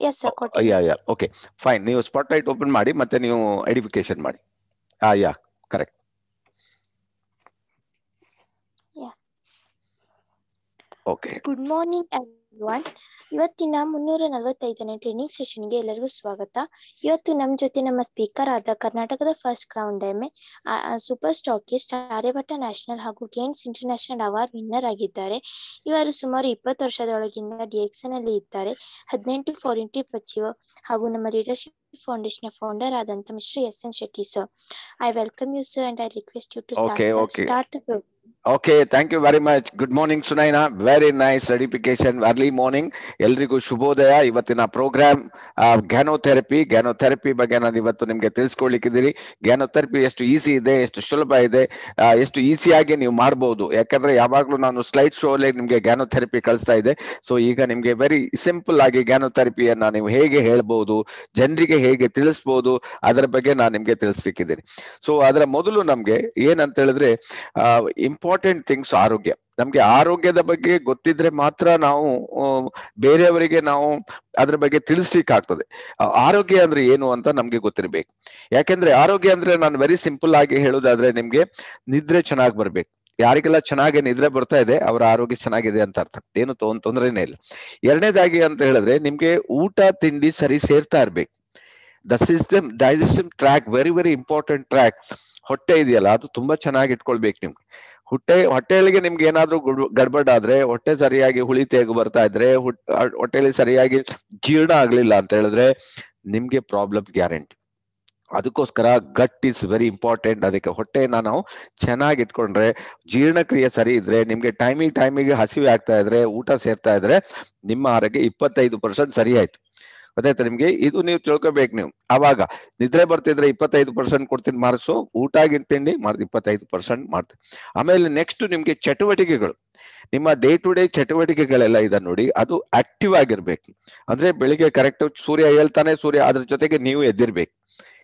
S sir ಕೊಟ್ಟಿದ್ದೀನಿ ya ya okay fine ನೀವು spotlight open ಮಾಡಿ ಮತ್ತೆ ನೀವು ಐಡೆಂಟಿಫಿಕೇಶನ್ ಮಾಡಿ. ಆ ya correct Yeah. Okay good morning everyone ಇವತ್ತಿನ ಮುನ್ನೂರ ನಲವತ್ತೈದನೇ ಟ್ರೈನಿಂಗ್ ಸೆಷನ್ಗೆ ಎಲ್ಲರಿಗೂ ಸ್ವಾಗತ. ಇವತ್ತು ನಮ್ಮ ಜೊತೆ ನಮ್ಮ ಸ್ಪೀಕರ್ ಆದ ಕರ್ನಾಟಕದ ಫಸ್ಟ್ ಗ್ರೌಂಡ್ ಎಮ್ಮೆ ಸೂಪರ್ ಸ್ಟಾಕಿಸ್ಟ್ ಆರ್ಯಭಟ್ಟ ನ್ಯಾಷನಲ್ ಹಾಗೂ ಗೇಮ್ಸ್ ಇಂಟರ್ನ್ಯಾಷನಲ್ ಅವಾರ್ಡ್ ವಿನ್ನರ್ ಆಗಿದ್ದಾರೆ. ಇವರು ಸುಮಾರು ಇಪ್ಪತ್ತು ವರ್ಷದೊಳಗಿಂದ ಡಿಎಕ್ಸನ್ನಲ್ಲಿ ಇದ್ದಾರೆ. ಹದಿನೆಂಟು ಫಾರಿನ್ ಟ್ರಿಪ್ ಪಚಿವ ಹಾಗೂ ನಮ್ಮ ಲೀಡರ್ಶಿಪ್ ಫೌಂಡೇಶನ್ ಫೌಂಡರ್ ಆದಂತ mister S N Shetty sir I welcome you sir and I request you to Okay, okay. Start the program okay thank you very much good morning Sunaina very nice ರೆಡಿಫಿಕೇಶನ್ early morning ಎಲ್ರಿಗೂ ಶುಭೋದಯ. ಇವತ್ತಿನ program ganotherapy ganotherapy ಬಗ್ಗೆ ನಾನು ಇವತ್ತು ನಿಮ್ಗೆ ತಿಳಿಸ್ಕೊಳ್ಲಿಕ್ಕಿದ್ದೀರಿ. Ganotherapy ಎಷ್ಟು easy ಇದೆ ಎಷ್ಟು ಸುಲಭ ಇದೆ ಎಷ್ಟು ಈಸಿಯಾಗಿ ನೀವು ಮಾಡಬಹುದು ಯಾಕಂದ್ರೆ ಯಾವಾಗ್ಲೂ ನಾನು ಸ್ಲೈಡ್ ಶೋ ಅಲ್ಲಿ ನಿಮ್ಗೆ ಗ್ಯಾನೋಥೆರಪಿ ಕಳಿಸ್ತಾ ಇದೆ ಸೊ ಈಗ ನಿಮ್ಗೆ ವೆರಿ ಸಿಂಪಲ್ ಆಗಿ ಗ್ಯಾನೋಥೆರಪಿಯನ್ನ ನೀವು ಹೇಗೆ ಹೇಳ್ಬಹುದು ಜನರಿಗೆ ಹೇಗೆ ತಿಳಿಸ್ಬೋದು, ಅದರ ಬಗ್ಗೆ ನಾನು ನಿಮ್ಗೆ ತಿಳಿಸ್ಲಿಕ್ಕಿದ್ದೀನಿ. ಸೊ ಅದರ ಮೊದಲು ನಮ್ಗೆ ಏನಂತ ಹೇಳಿದ್ರೆ ಇಂಪಾರ್ಟೆಂಟ್ ಥಿಂಗ್ಸ್ ಆರೋಗ್ಯ. ನಮ್ಗೆ ಆರೋಗ್ಯದ ಬಗ್ಗೆ ಗೊತ್ತಿದ್ರೆ ಮಾತ್ರ ನಾವು ಬೇರೆಯವರಿಗೆ ನಾವು ಅದ್ರ ಬಗ್ಗೆ ತಿಳಿಸ್ಲಿಕ್ಕೆ ಆಗ್ತದೆ ಆರೋಗ್ಯ ಅಂದ್ರೆ ಏನು ಅಂತ ನಮ್ಗೆ ಗೊತ್ತಿರ್ಬೇಕು. ಯಾಕೆಂದ್ರೆ ಆರೋಗ್ಯ ಅಂದ್ರೆ ನಾನು ವೆರಿ ಸಿಂಪಲ್ ಆಗಿ ಹೇಳುದಾದ್ರೆ ನಿಮ್ಗೆ ನಿದ್ರೆ ಚೆನ್ನಾಗಿ ಬರ್ಬೇಕು. ಯಾರಿಗೆಲ್ಲ ಚೆನ್ನಾಗಿ ನಿದ್ರೆ ಬರ್ತಾ ಇದೆ, ಅವರ ಆರೋಗ್ಯ ಚೆನ್ನಾಗಿದೆ ಅಂತ ಅರ್ಥ. ಏನು ತೊಂದ್ರೆನೇ ಇಲ್ಲ. ಎರಡನೇದಾಗಿ ಅಂತ ಹೇಳಿದ್ರೆ ನಿಮ್ಗೆ ಊಟ, ತಿಂಡಿ ಸರಿ ಸೇರ್ತಾ ಇರ್ಬೇಕು. The system digestive track very very important track ಹೊಟ್ಟೆ ಇದೆಯಲ್ಲ, ಅದು ತುಂಬಾ ಚೆನ್ನಾಗಿ ಇಟ್ಕೊಳ್ಬೇಕು ನಿಮ್ಗೆ. ಹೊಟ್ಟೆ, ಹೊಟ್ಟೆಯಲ್ಲಿಗೆ ನಿಮ್ಗೆ ಏನಾದ್ರೂ ಗುಡ್- ಗಡ್ಬಡ್ ಆದ್ರೆ, ಹೊಟ್ಟೆ ಸರಿಯಾಗಿ ಹುಳಿ ತೇಗು ಬರ್ತಾ ಇದ್ರೆ ಹೊಟ್ಟೆಯಲ್ಲಿ ಸರಿಯಾಗಿ ಜೀರ್ಣ ಆಗ್ಲಿಲ್ಲ ಅಂತ ಹೇಳಿದ್ರೆ, ನಿಮ್ಗೆ ಪ್ರಾಬ್ಲಮ್ ಗ್ಯಾರಂಟಿ ಅದಕ್ಕೋಸ್ಕರ ಗಟ್ ಇಸ್ ವೆರಿ ಇಂಪಾರ್ಟೆಂಟ್ ಅದಕ್ಕೆ ಹೊಟ್ಟೆಯನ್ನ ನಾವು ಚೆನ್ನಾಗಿ ಇಟ್ಕೊಂಡ್ರೆ, ಜೀರ್ಣಕ್ರಿಯೆ ಸರಿ ಇದ್ರೆ, ನಿಮ್ಗೆ ಟೈಮಿಗೆ ಟೈಮಿಗೆ ಹಸಿವೆ ಆಗ್ತಾ ಇದ್ರೆ, ಊಟ ಸೇರ್ತಾ ಇದ್ರೆ, ನಿಮ್ಮ ಆರೋಗ್ಯ ಇಪ್ಪತ್ತೈದು ಪರ್ಸೆಂಟ್ ಸರಿ ಆಯ್ತು. ಗೊತ್ತಾಯ್ತಾ ನಿಮ್ಗೆ, ಇದು ನೀವು ತಿಳ್ಕೊಬೇಕು ನೀವು. ಅವಾಗ ನಿದ್ರೆ ಬರ್ತಿದ್ರೆ ಇಪ್ಪತ್ತೈದು ಪರ್ಸೆಂಟ್ ಕೊಡ್ತೀನಿ ಮಾರ್ಕ್ಸು, ಊಟ ತಿಂಡಿ ಮಾಡ್ದು ಇಪ್ಪತ್ತೈದು ಪರ್ಸೆಂಟ್ ಮಾಡ್ತೀನಿ. ಆಮೇಲೆ ನೆಕ್ಸ್ಟ್ ನಿಮ್ಗೆ ಚಟುವಟಿಕೆಗಳು. ನಿಮ್ಮ ಡೇ ಟು ಡೇ ಚಟುವಟಿಕೆಗಳೆಲ್ಲ ಇದೆ ನೋಡಿ, ಅದು ಆಕ್ಟಿವ್ ಆಗಿರ್ಬೇಕು. ಅಂದ್ರೆ ಬೆಳಿಗ್ಗೆ ಕರೆಕ್ಟ್ ಸೂರ್ಯ ಹೇಳ್ತಾನೆ, ಸೂರ್ಯ ಅದ್ರ ಜೊತೆಗೆ ನೀವು ಎದ್ದಿರ್ಬೇಕು.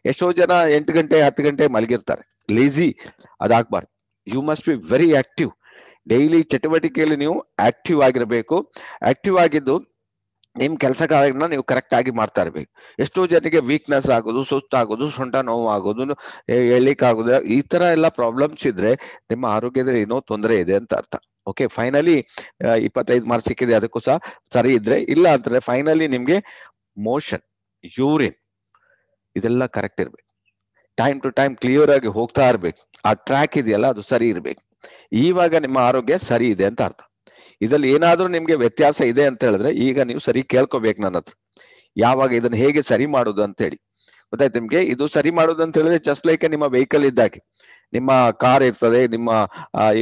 ಎಷ್ಟೋ ಜನ ಎಂಟು ಗಂಟೆ, ಹತ್ತು ಗಂಟೆ ಮಲಗಿರ್ತಾರೆ. Lazy ಅದಾಗ್ಬಾರ್ದು. You must be very active daily ಚಟುವಟಿಕೆಯಲ್ಲಿ ನೀವು ಆಕ್ಟಿವ್ ಆಗಿರಬೇಕು. ಆಕ್ಟಿವ್ ಆಗಿದ್ದು ನಿಮ್ ಕೆಲಸ ಕಾರ್ಯಗಳನ್ನ ನೀವು ಕರೆಕ್ಟ್ ಆಗಿ ಮಾಡ್ತಾ ಇರ್ಬೇಕು. ಎಷ್ಟೋ ಜನಕ್ಕೆ ವೀಕ್ನೆಸ್ ಆಗೋದು, ಸುಸ್ತಾಗೋದು, ಸೊಂಟ ನೋವು ಆಗೋದು ಎಳ್ಲಿಕ್ ಆಗೋದು ಈ ತರ ಎಲ್ಲ ಪ್ರಾಬ್ಲಮ್ಸ್ ಇದ್ರೆ ನಿಮ್ಮ ಆರೋಗ್ಯದ ಏನೋ ತೊಂದರೆ ಇದೆ ಅಂತ ಅರ್ಥ. ಓಕೆ ಫೈನಲಿ ಇಪ್ಪತ್ತೈದು ಮಾರ್ಕ್ಸ್ ಸಿಕ್ಕಿದೆ, ಅದಕ್ಕೂ ಸಹ ಸರಿ ಇದ್ರೆ, ಇಲ್ಲ ಅಂತಂದ್ರೆ ಫೈನಲಿ ನಿಮ್ಗೆ ಮೋಷನ್ ಯೂರಿನ್ ಇದೆಲ್ಲ ಕರೆಕ್ಟ್ ಇರ್ಬೇಕು. ಟೈಮ್ ಟು ಟೈಮ್ ಕ್ಲಿಯರ್ ಆಗಿ ಹೋಗ್ತಾ ಇರ್ಬೇಕು. ಆ ಟ್ರ್ಯಾಕ್ ಇದೆಯಲ್ಲ, ಅದು ಸರಿ ಇರ್ಬೇಕು. ಇವಾಗ ನಿಮ್ಮ ಆರೋಗ್ಯ ಸರಿ ಇದೆ ಅಂತ ಅರ್ಥ. ಇದ್ರಲ್ಲಿ ಏನಾದ್ರೂ ನಿಮ್ಗೆ ವ್ಯತ್ಯಾಸ ಇದೆ ಅಂತ ಹೇಳಿದ್ರೆ ಈಗ ನೀವು ಸರಿ ಕೇಳ್ಕೋಬೇಕು ನನ್ನ ಹತ್ರ. ಯಾವಾಗ ಇದನ್ನ ಹೇಗೆ ಸರಿ ಮಾಡುದು ಅಂತ ಹೇಳಿ ಗೊತ್ತಾಯ್ತು ನಿಮ್ಗೆ? ಇದು ಸರಿ ಮಾಡೋದು ಅಂತ ಹೇಳಿದ್ರೆ ಜಸ್ಟ್ ಲೈಕ್ ನಿಮ್ಮ ವೆಹಿಕಲ್ ಇದ್ದಾಗೆ. ನಿಮ್ಮ ಕಾರ್ ಇರ್ತದೆ, ನಿಮ್ಮ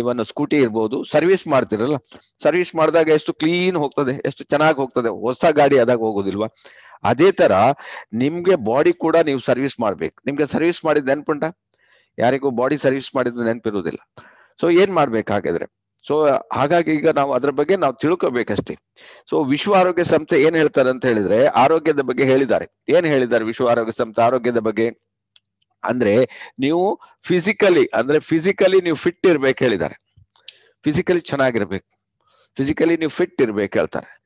ಇವನ್ ಸ್ಕೂಟಿ ಇರ್ಬೋದು ಸರ್ವಿಸ್ ಮಾಡ್ತಿರಲ್ಲ. ಸರ್ವಿಸ್ ಮಾಡಿದಾಗ ಎಷ್ಟು ಕ್ಲೀನ್ ಹೋಗ್ತದೆ, ಎಷ್ಟು ಚೆನ್ನಾಗಿ ಹೋಗ್ತದೆ. ಹೊಸ ಗಾಡಿ ಆದಾಗ ಹೋಗೋದಿಲ್ವಾ? ಅದೇ ತರ ನಿಮ್ಗೆ ಬಾಡಿ ಕೂಡ ನೀವು ಸರ್ವಿಸ್ ಮಾಡ್ಬೇಕು. ನಿಮ್ಗೆ ಸರ್ವಿಸ್ ಮಾಡಿದ ನೆನ್ಪುಂಟ? ಯಾರಿಗೂ ಬಾಡಿ ಸರ್ವಿಸ್ ಮಾಡಿದ ನೆನಪಿರುವುದಿಲ್ಲ ಸೊ ಏನ್ ಮಾಡ್ಬೇಕು ಹಾಗಾದ್ರೆ ಸೊ ಹಾಗಾಗಿ ಈಗ ನಾವು ಅದ್ರ ಬಗ್ಗೆ ನಾವು ತಿಳ್ಕೋಬೇಕಷ್ಟೇ. ಸೊ ವಿಶ್ವ ಆರೋಗ್ಯ ಸಂಸ್ಥೆ ಏನ್ ಹೇಳ್ತಾರೆ ಅಂತ ಹೇಳಿದ್ರೆ, ಆರೋಗ್ಯದ ಬಗ್ಗೆ ಹೇಳಿದ್ದಾರೆ. ಏನ್ ಹೇಳಿದ್ದಾರೆ ವಿಶ್ವ ಆರೋಗ್ಯ ಸಂಸ್ಥೆ ಆರೋಗ್ಯದ ಬಗ್ಗೆ? ಅಂದ್ರೆ ನೀವು ಫಿಸಿಕಲಿ ಅಂದ್ರೆ ಫಿಸಿಕಲಿ ನೀವು ಫಿಟ್ ಇರ್ಬೇಕು ಹೇಳಿದ್ದಾರೆ. ಫಿಸಿಕಲಿ ಚೆನ್ನಾಗಿರ್ಬೇಕು. ಫಿಸಿಕಲಿ ನೀವು ಫಿಟ್ ಇರ್ಬೇಕು ಹೇಳ್ತಾರೆ.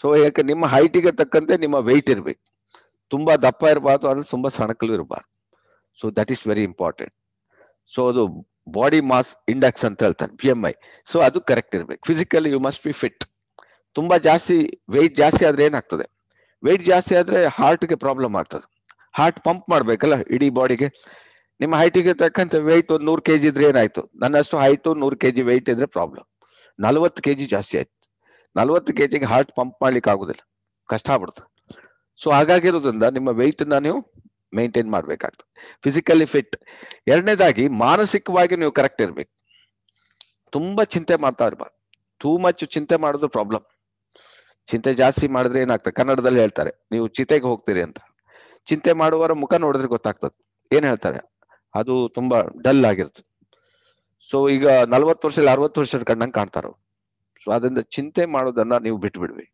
ಸೊ ಯಾಕೆ ನಿಮ್ಮ ಹೈಟಿಗೆ ತಕ್ಕಂತೆ ನಿಮ್ಮ ವೆಯ್ಟ್ ಇರ್ಬೇಕು. ತುಂಬಾ ದಪ್ಪ ಇರಬಾರ್ದು ಅಂದ್ರೆ ತುಂಬಾ ಸಣಕಲು ಇರಬಾರ್ದು. So that is very important so ಅದು ಬಾಡಿ ಮಾಸ್ ಇಂಡೆಕ್ಸ್ ಅಂತ ಹೇಳ್ತಾರೆ ಪಿ ಎಂ ಐ ಸೊ ಅದು ಕರೆಕ್ಟ್ ಇರ್ಬೇಕು. Physically you must be fit ತುಂಬಾ ಜಾಸ್ತಿ ವೆಯ್ಟ್ ಜಾಸ್ತಿ ಆದ್ರೆ ಏನಾಗ್ತದೆ? ವೆಯ್ಟ್ ಜಾಸ್ತಿ ಆದ್ರೆ ಹಾರ್ಟ್ಗೆ ಪ್ರಾಬ್ಲಮ್ ಆಗ್ತದೆ. ಹಾರ್ಟ್ ಪಂಪ್ ಮಾಡ್ಬೇಕಲ್ಲ, ಇಡೀ ಬಾಡಿಗೆ ನಿಮ್ಮ ಹೈಟಿಗೆ ತಕ್ಕಂತೆ ವೆಯ್ಟ್ ಒಂದು ನೂರು ಕೆಜಿ ಇದ್ರೆ ಏನಾಯ್ತು? ನನ್ನಷ್ಟು ಹೈಟು ನೂರು ಕೆಜಿ ವೆಯ್ಟ್ ಇದ್ರೆ ಪ್ರಾಬ್ಲಮ್ ನಲ್ವತ್ತು ಕೆಜಿ ಜಾಸ್ತಿ ಆಯ್ತು. ನಲವತ್ತು ಕೆ ಜಿಗೆ ಹಾರ್ಟ್ ಪಂಪ್ ಮಾಡ್ಲಿಕ್ಕೆ ಆಗುದಿಲ್ಲ ಕಷ್ಟ ಆಗ್ಬಿಡ್ತದೆ ಸೊ ಹಾಗಾಗಿರೋದ್ರಿಂದ ನಿಮ್ಮ ವೆಯ್ಟ್ ನೀವು ಮೇಂಟೈನ್ ಮಾಡ್ಬೇಕಾಗ್ತದೆ. ಫಿಸಿಕಲಿ ಫಿಟ್ ಎರಡನೇದಾಗಿ ಮಾನಸಿಕವಾಗಿ ನೀವು ಕರೆಕ್ಟ್ ಇರ್ಬೇಕು. ತುಂಬಾ ಚಿಂತೆ ಮಾಡ್ತಾ ಇರ್ಬಾರ್ದು. ಟೂ ಮಚ್ ಚಿಂತೆ ಮಾಡೋದು ಪ್ರಾಬ್ಲಮ್ ಚಿಂತೆ ಜಾಸ್ತಿ ಮಾಡಿದ್ರೆ ಏನಾಗ್ತದೆ? ಕನ್ನಡದಲ್ಲಿ ಹೇಳ್ತಾರೆ, ನೀವು ಚಿತೆಗೆ ಹೋಗ್ತೀರಿ ಅಂತ. ಚಿಂತೆ ಮಾಡುವವರ ಮುಖ ನೋಡಿದ್ರೆ ಗೊತ್ತಾಗ್ತದೆ. ಏನ್ ಹೇಳ್ತಾರೆ? ಅದು ತುಂಬಾ ಡಲ್ ಆಗಿರ್ತದೆ. ಸೊ ಈಗ ನಲ್ವತ್ತು ವರ್ಷ ಅರವತ್ತು ವರ್ಷದ ಕಣ್ಣಂಗೆ ಕಾಣ್ತಾರೋ ಸೊ ಅದರಿಂದ ಚಿಂತೆ ಮಾಡೋದನ್ನ ನೀವು ಬಿಟ್ಟು ಬಿಡ್ಬೇಕು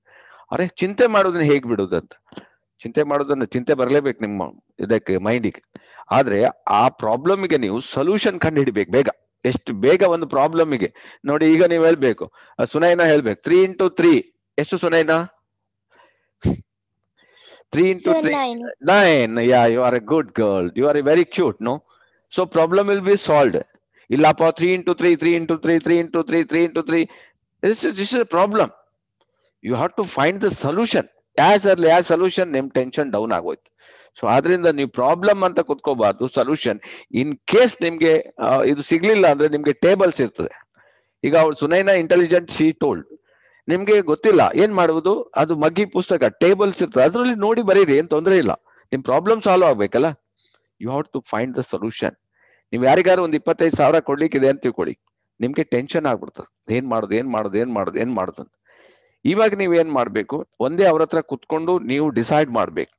ಅರೆ, ಚಿಂತೆ ಮಾಡೋದನ್ನ ಹೇಗ್ ಬಿಡುದಂತ ಚಿಂತೆ ಮಾಡೋದನ್ನ ಚಿಂತೆ ಬರಲೇಬೇಕು ನಿಮ್ಮ ಇದಕ್ಕೆ ಮೈಂಡಿಗೆ ಆದ್ರೆ ಆ ಪ್ರಾಬ್ಲಮ್ಗೆ ನೀವು ಸೊಲ್ಯೂಷನ್ ಕಂಡುಹಿಡಿಬೇಕು ಬೇಗ. ಎಷ್ಟು ಬೇಗ ಒಂದು ಪ್ರಾಬ್ಲಮ್ಗೆ ನೋಡಿ ಈಗ ನೀವು ಹೇಳ್ಬೇಕು ಸುನೈನಾ ಹೇಳ್ಬೇಕು ತ್ರೀ ಇಂಟು ತ್ರೀ ಎಷ್ಟು Sunaina three into three nine ya you are a good girl you are a very cute no so problem will be solved ಇಲ್ಲಪ್ಪ three into three three into three three into three three into three is is problem you have to find the solution find early as solution ನಿಮ್ tension down ಆಗೋಯ್ತು. So ಆದ್ರಿಂದ ನೀವು problem ಅಂತ ಕುತ್ಕೋಬಾರ್ದು solution in case ನಿಮ್ಗೆ ಇದು ಸಿಗ್ಲಿಲ್ಲ ಅಂದ್ರೆ ನಿಮ್ಗೆ ಟೇಬಲ್ಸ್ ಇರ್ತದೆ. ಈಗ ಅವ್ಳು ಸುನೈನ ಇಂಟೆಲಿಜೆಂಟ್ ಸಿ ಟೋಲ್ಡ್ ನಿಮ್ಗೆ ಗೊತ್ತಿಲ್ಲ, ಏನ್ ಮಾಡುವುದು? ಅದು ಮಗ್ಗಿ ಪುಸ್ತಕ ಟೇಬಲ್ಸ್ ಇರ್ತದೆ. ಅದ್ರಲ್ಲಿ ನೋಡಿ ಬರೀರಿ, ಏನ್ ತೊಂದರೆ ಇಲ್ಲ. ನಿಮ್ ಪ್ರಾಬ್ಲಮ್ ಸಾಲ್ವ್ ಆಗ್ಬೇಕಲ್ಲ? You have to find the solution ನೀವ್ ಯಾರಿಗಾರು ಒಂದ್ ಇಪ್ಪತ್ತೈದು ಸಾವಿರ ಕೊಡ್ಲಿಕ್ಕಿದೆ ಅಂತ ತಿಳ್ಕೊಳ್ಳಿ ನಿಮ್ಗೆ ಟೆನ್ಷನ್ ಆಗ್ಬಿಡ್ತದೆ. ಏನ್ ಮಾಡುದು ಏನ್ ಮಾಡುದು ಏನ್ ಮಾಡುದು, ಏನ್ ಮಾಡೋದು ಅಂತ. ಇವಾಗ ನೀವ್ ಏನ್ ಮಾಡ್ಬೇಕು? ಒಂದೇ ಅವ್ರ ಹತ್ರ ಕುತ್ಕೊಂಡು ನೀವು ಡಿಸೈಡ್ ಮಾಡ್ಬೇಕು.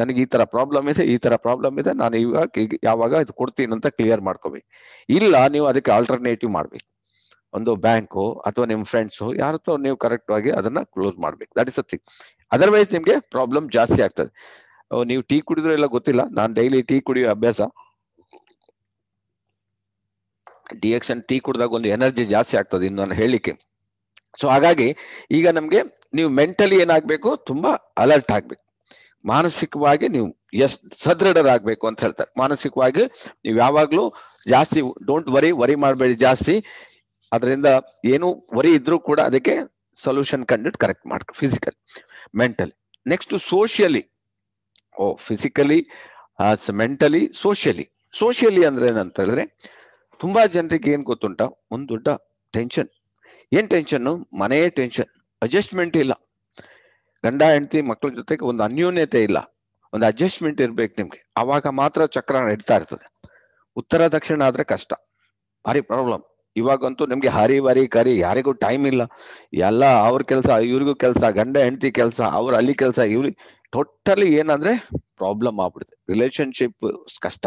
ನನಗೆ ಈ ತರ ಪ್ರಾಬ್ಲಮ್ ಇದೆ, ಈ ತರ ಪ್ರಾಬ್ಲಮ್ ಇದೆ, ನಾನು ಇವಾಗ ಯಾವಾಗ ಇದು ಕೊಡ್ತೀನಿ ಅಂತ ಕ್ಲಿಯರ್ ಮಾಡ್ಕೋಬೇಕು. ಇಲ್ಲ, ನೀವು ಅದಕ್ಕೆ ಆಲ್ಟರ್ನೇಟಿವ್ ಮಾಡ್ಬೇಕು. ಒಂದು ಬ್ಯಾಂಕು ಅಥವಾ ನಿಮ್ ಫ್ರೆಂಡ್ಸು ಯಾರ ಹತ್ರ ನೀವು ಕರೆಕ್ಟ್ ಆಗಿ ಅದನ್ನ ಕ್ಲೋಸ್ ಮಾಡ್ಬೇಕು. That is a thing otherwise ನಿಮ್ಗೆ ಪ್ರಾಬ್ಲಮ್ ಜಾಸ್ತಿ ಆಗ್ತದೆ. ನೀವು ಟೀ ಕುಡಿದ್ರೆ ಎಲ್ಲ ಗೊತ್ತಿಲ್ಲ, ನಾನು ಡೈಲಿ ಟೀ ಕುಡಿಯೋ ಅಭ್ಯಾಸ? ಡಿಎಕ್ಷನ್ ಟೀ ಕುಡಿದಾಗ ಒಂದು ಎನರ್ಜಿ ಜಾಸ್ತಿ ಆಗ್ತದೆ, ಇನ್ನು ನಾನು ಹೇಳಲಿಕ್ಕೆ ಸೊ ಹಾಗಾಗಿ ಈಗ ನಮ್ಗೆ ನೀವು ಮೆಂಟಲಿ ಏನಾಗ್ಬೇಕು? ತುಂಬಾ ಅಲರ್ಟ್ ಆಗ್ಬೇಕು. ಮಾನಸಿಕವಾಗಿ ನೀವು ಎಸ್ ಸದೃಢರಾಗ್ಬೇಕು ಅಂತ ಹೇಳ್ತಾರೆ. ಮಾನಸಿಕವಾಗಿ ನೀವು ಯಾವಾಗ್ಲೂ ಜಾಸ್ತಿ ಡೋಂಟ್ ವರಿ ವರಿ ಮಾಡಬೇಡಿ ಜಾಸ್ತಿ. ಅದರಿಂದ ಏನು ವರಿ ಇದ್ರೂ ಕೂಡ ಅದಕ್ಕೆ ಸೊಲ್ಯೂಷನ್ ಕಂಡು ಕರೆಕ್ಟ್ ಮಾಡ್ಕೊ ಫಿಸಿಕಲಿ ಮೆಂಟಲಿ ನೆಕ್ಸ್ಟ್ ಸೋಷಿಯಲಿ ಓ ಫಿಸಿಕಲಿ ಮೆಂಟಲಿ ಸೋಷಿಯಲಿ ಸೋಷಿಯಲಿ ಅಂದ್ರೆ ಏನಂತ ಹೇಳಿದ್ರೆ, ತುಂಬಾ ಜನರಿಗೆ ಏನ್ ಗೊತ್ತುಂಟ? ಒಂದು ದೊಡ್ಡ ಟೆನ್ಷನ್ ಏನ್ ಟೆನ್ಷನ್ನು ಮನೆ ಟೆನ್ಷನ್ ಅಡ್ಜಸ್ಟ್ಮೆಂಟ್ ಇಲ್ಲ. ಗಂಡ, ಹೆಂಡತಿ ಮಕ್ಕಳ ಜೊತೆಗೆ ಒಂದು ಅನ್ಯೋನ್ಯತೆ ಇಲ್ಲ. ಒಂದು ಅಡ್ಜಸ್ಟ್ಮೆಂಟ್ ಇರ್ಬೇಕು ನಿಮ್ಗೆ. ಅವಾಗ ಮಾತ್ರ ಚಕ್ರ ನಡೀತಾ ಇರ್ತದೆ. ಉತ್ತರ, ದಕ್ಷಿಣ ಆದ್ರೆ ಕಷ್ಟ. ಭಾರಿ ಪ್ರಾಬ್ಲಮ್ ಇವಾಗಂತೂ ನಿಮ್ಗೆ ಹರಿ ವರಿ ಕರಿ, ಯಾರಿಗೂ ಟೈಮ್ ಇಲ್ಲ. ಎಲ್ಲ ಅವ್ರ ಕೆಲಸ, ಇವ್ರಿಗೂ ಕೆಲಸ, ಗಂಡ, ಹೆಂಡತಿ ಕೆಲಸ, ಅವ್ರ ಅಲ್ಲಿ ಕೆಲಸ ಇವ್ರಿಗೆ ಟೋಟಲಿ ಏನಂದ್ರೆ ಪ್ರಾಬ್ಲಮ್ ಆಗ್ಬಿಡುತ್ತೆ. ರಿಲೇಶನ್ಶಿಪ್ ಕಷ್ಟ.